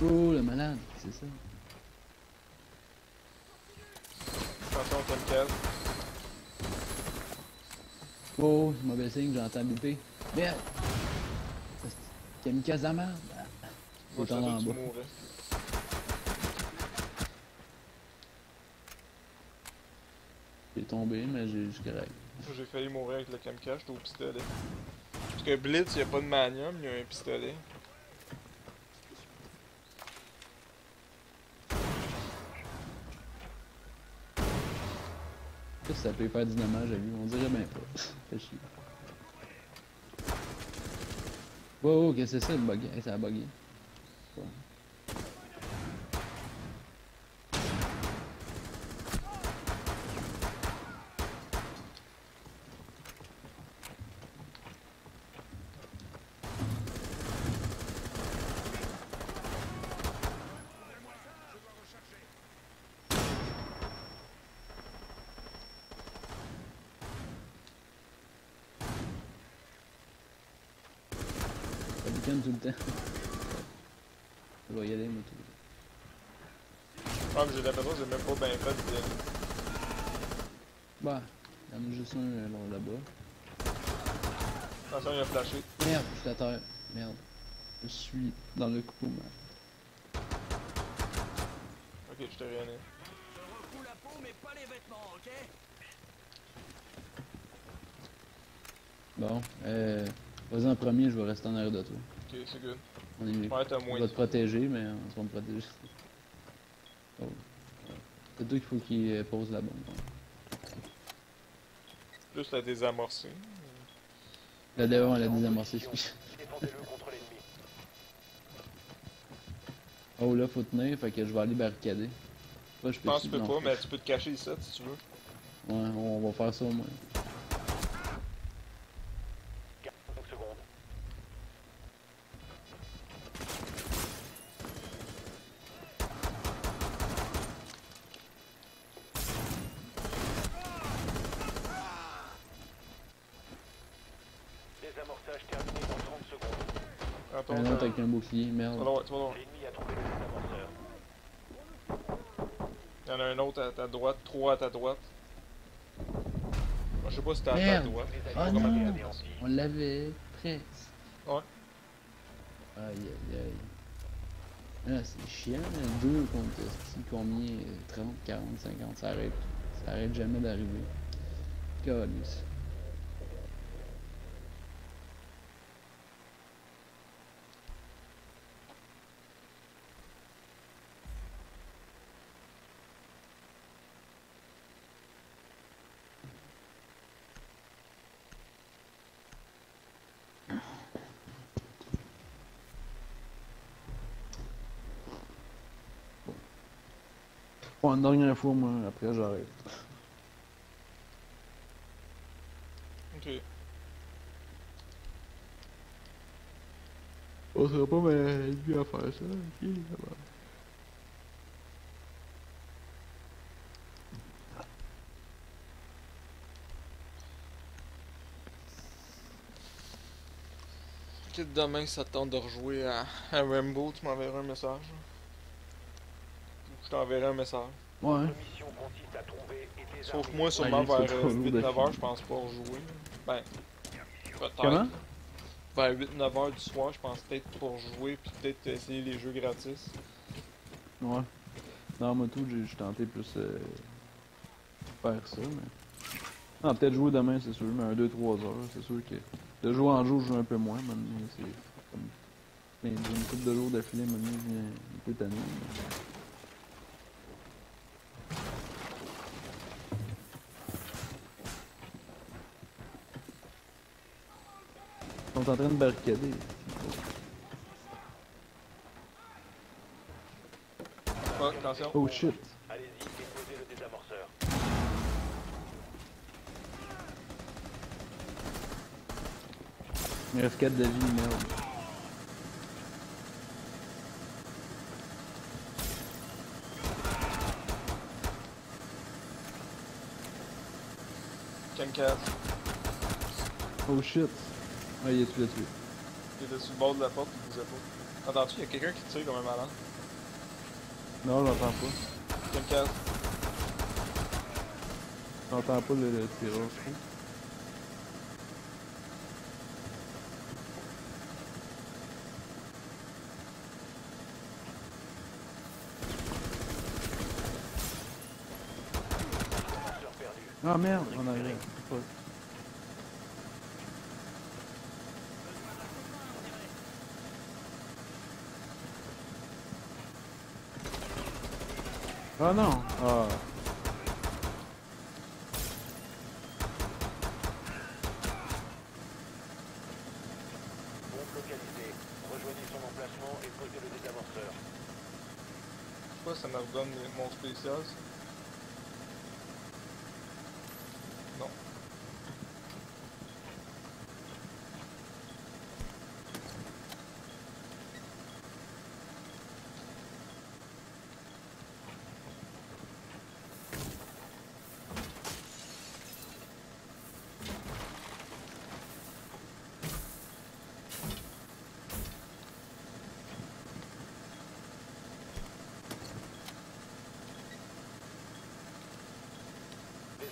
Oh, le ça. Attention, kamikaze. Oh, c'est mauvais signe, j'entends biper. Merde! Kamikaze à merde! Je en bas. J'ai tombé, mais j'ai juste correct. J'ai failli mourir avec le kamikaze, j'étais au pistolet. Parce que Blitz, il y a pas de manium, il y a un pistolet. Ça, peut faire du dommage à lui, on dirait bien pas. Fait chier. Wow, qu'est-ce que c'est ça, le bug? Ça a bugué. Ouais. Ça boucane tout le temps. Je vais y aller, moi, tout. Ah, mais j'ai l'impression que j'ai même pas bien fait de. Bah, il y en a juste un là- là-bas. Attention, il a flashé. Merde, je suis à terre. Merde. Je suis dans le coup, man. Ok, je t'ai rien eu. Je recoue la peau, mais pas les vêtements, ok Bon, euh. Vas-y en premier, je vais rester en arrière de toi. Ok, c'est good. On est Ouais, t'as Je moins. vais te protéger, mais on va me protéger. Oh. Ouais. C'est toi qu'il faut qu'il euh, pose la bombe. ouais. Plus la désamorcer. La devant, elle a désamorcé. Oh là, faut tenir, fait que je vais aller barricader. Je pense que tu peux non. pas, mais tu peux te cacher ici si tu veux. Ouais, on va faire ça au moins. Vas voir. L'ennemi a trouvé le désamorceur. Il y en a un autre à ta droite, trois à ta droite. Moi, je sais pas si t'es à ta Merde. droite. Oh non. On l'avait presque. Ouais. Aïe aïe aïe. Ah, c'est chiant, là. deux contre si combien? Euh, 30, 40, 50, ça arrête. Ça arrête jamais d'arriver. Calice. Pour une dernière fois, moi, après j'arrête. Ok. On sera pas mal à faire ça, ok, là-bas. demain ça tente de rejouer à, à Rambo, tu m'enverras un message. Je t'enverrai un message. Ouais. Sauf moi, sûrement Ouais, vers trop lourd 8-9 de heures, fil. je pense pas rejouer. Ben, peut-être. Comment? Vers 8-9 heures du soir, je pense peut-être pour jouer, puis peut-être essayer les jeux gratis. Ouais. Dans moi tout, j'ai tenté plus euh, faire ça, mais. Non, peut-être jouer demain, c'est sûr, mais un 2-3 heures, c'est sûr que. De jouer en jour, je joue un peu moins, maintenant, c'est comme. Ben, une couple de jours d'affilée, maintenant, je viens un peu tanné. mais- sont en train de barricader. Ah, attention. Oh shit! Allez-y, déposez le désamorceur. Il reste 4 de vie, merde. Kamikaze. Oh shit! Ah, il est tué, tué. Il était sur le bord de la porte, il bougeait pas. Entends-tu, il y a quelqu'un qui tire comme un malade? Non, j'entends pas. Kamikaze. J'entends pas le, le tirage, je trouve. Ah merde, on arrive. Fuck. Ah non! Ah. Bombe localisée. Rejoignez son emplacement et posez le désamorceur. Je sais pas si ça me redonne mon spécial.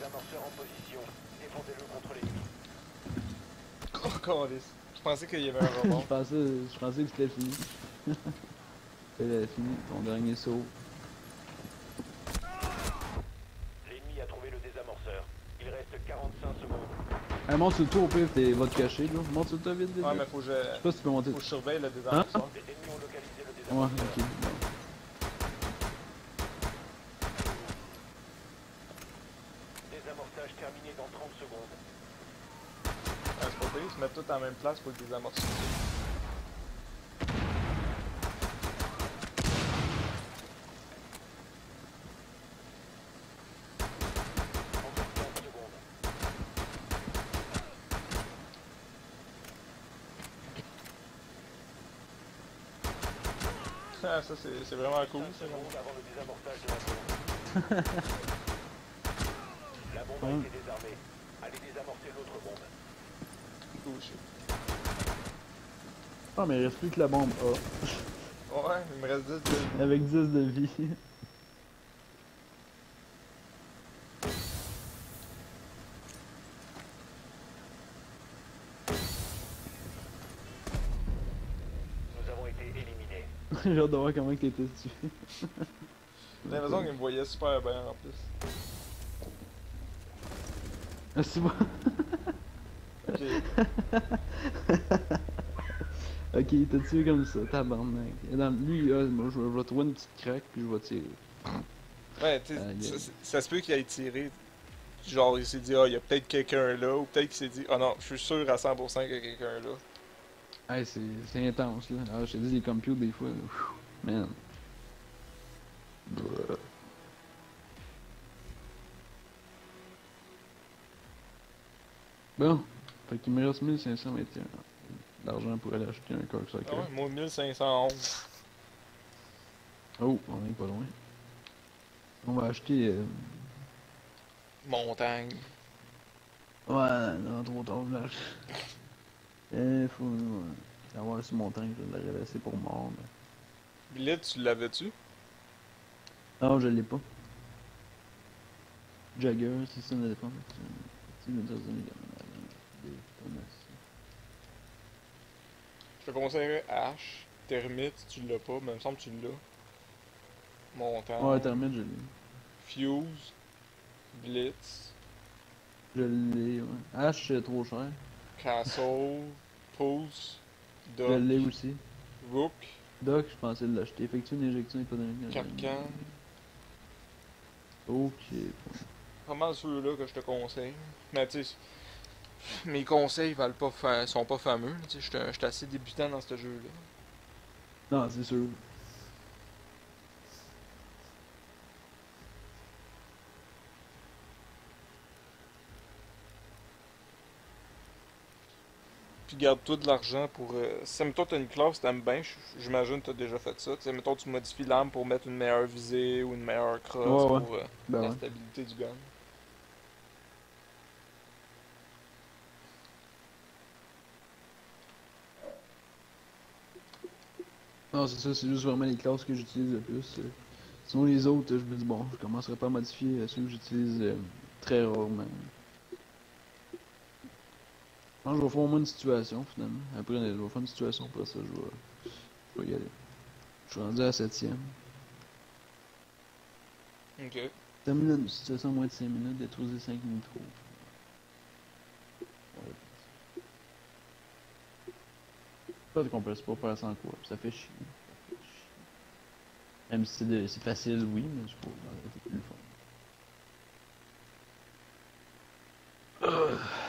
Désamorceur en position. Défendez-le contre l'ennemi. Oh. Je pensais qu'il y avait un rebond. je, pensais, je pensais que c'était fini. C'était fini, ton dernier saut. L'ennemi a trouvé le désamorceur. Il reste 45 secondes. Hey, monte sur le toit au pire, t'es va te cacher là. Monte sur le toit vite, vite. Ouais, mais faut que Je sais je, pas si tu peux monter. faut que je surveille le désamorceur. Les ennemis ont localisé le Ouais, désamorceur. ok. Désamorçage terminé dans 30 secondes. Ouais, c'est pas pire, ils se mettent tous en même place pour le désamorcer. Encore 15 secondes. Ah, ça, c'est vraiment cool. 5 ça. secondes avant le désamorçage de la bombe. la bombe a Ouais. été désarmée. Allez désamorcer l'autre bombe. Cool shit. Ah, mais il reste plus que la bombe A. Ouais, il me reste 10 de... Avec 10 de vie. Nous avons été éliminés. J'ai hâte de voir comment t'étais tué. J'ai l'impression qu'il me voyait super bien en plus. Ah, c'est bon. Ok. il t'a tué comme ça, tabarnak? Et dans lui, moi, je vais, je vais trouver une petite craque, puis je vais tirer. Ouais, tu a- ça, ça- ça se peut qu'il ait tiré. Genre, il s'est dit, ah, il y a peut-être quelqu'un là, ou peut-être qu'il s'est dit, ah non, je suis sûr à 100% qu'il y a quelqu'un là. Hey, c'est intense, là. Ah, je te dis, les computes, des fois, là, man. Bon, fait qu'il me reste 1521 d'argent pour aller acheter un corps soccer. Ah ouais, moi 1511. Oh, on est pas loin. On va acheter. Euh... Montagne. Ouais, non, trop tard, là. Eh, faut. ouais. L'avoir sur mon tank, je l'aurais laissé pour mort. Mais... Billet, tu l'avais-tu? Non, je l'ai pas. Jagger, système de défense. Tu me donnes des. Je te conseillerais Ash, Termite, tu l'as pas, mais il me semble que tu l'as. Montant. Ouais, Termite, je l'ai. Fuse. Blitz. Je l'ai, ouais. H, c'est trop cher. Castle. Pulse. Je Doc. l'ai aussi. Rook. Doc, je pensais l'acheter. Effectue une injection économique. Carcan. Ok. Pas mal ceux-là que je te conseille. Mais tu sais, mes conseils valent pas fa- sont pas fameux. Je suis- assez débutant dans ce jeu-là. Non, c'est sûr. Puis garde-toi de l'argent pour. Euh, si mettons t'as une classe, t'aimes bien, j'imagine que t'as déjà fait ça. Tu sais, mettons tu modifies l'arme pour mettre une meilleure visée ou une meilleure crosse Ouais, ouais. pour euh, Ben la ouais. stabilité du gun. Non, c'est ça, c'est juste vraiment les classes que j'utilise le plus. euh. Sinon, les autres, euh, je me dis, bon, je commencerai pas à modifier euh, ceux que j'utilise euh, très rarement. Je pense que je vais faire au moins une situation, finalement. Après, je vais faire une situation, après ça, je vais, je vais y aller. Je suis rendu à la septième. Ok. Terminer une situation en moins de 5 minutes, détruisez 5 micros. Pas de compresse, pas passer en cours. Ça fait chier. Ça fait chier. Même si c'est facile, oui, mais je trouve que.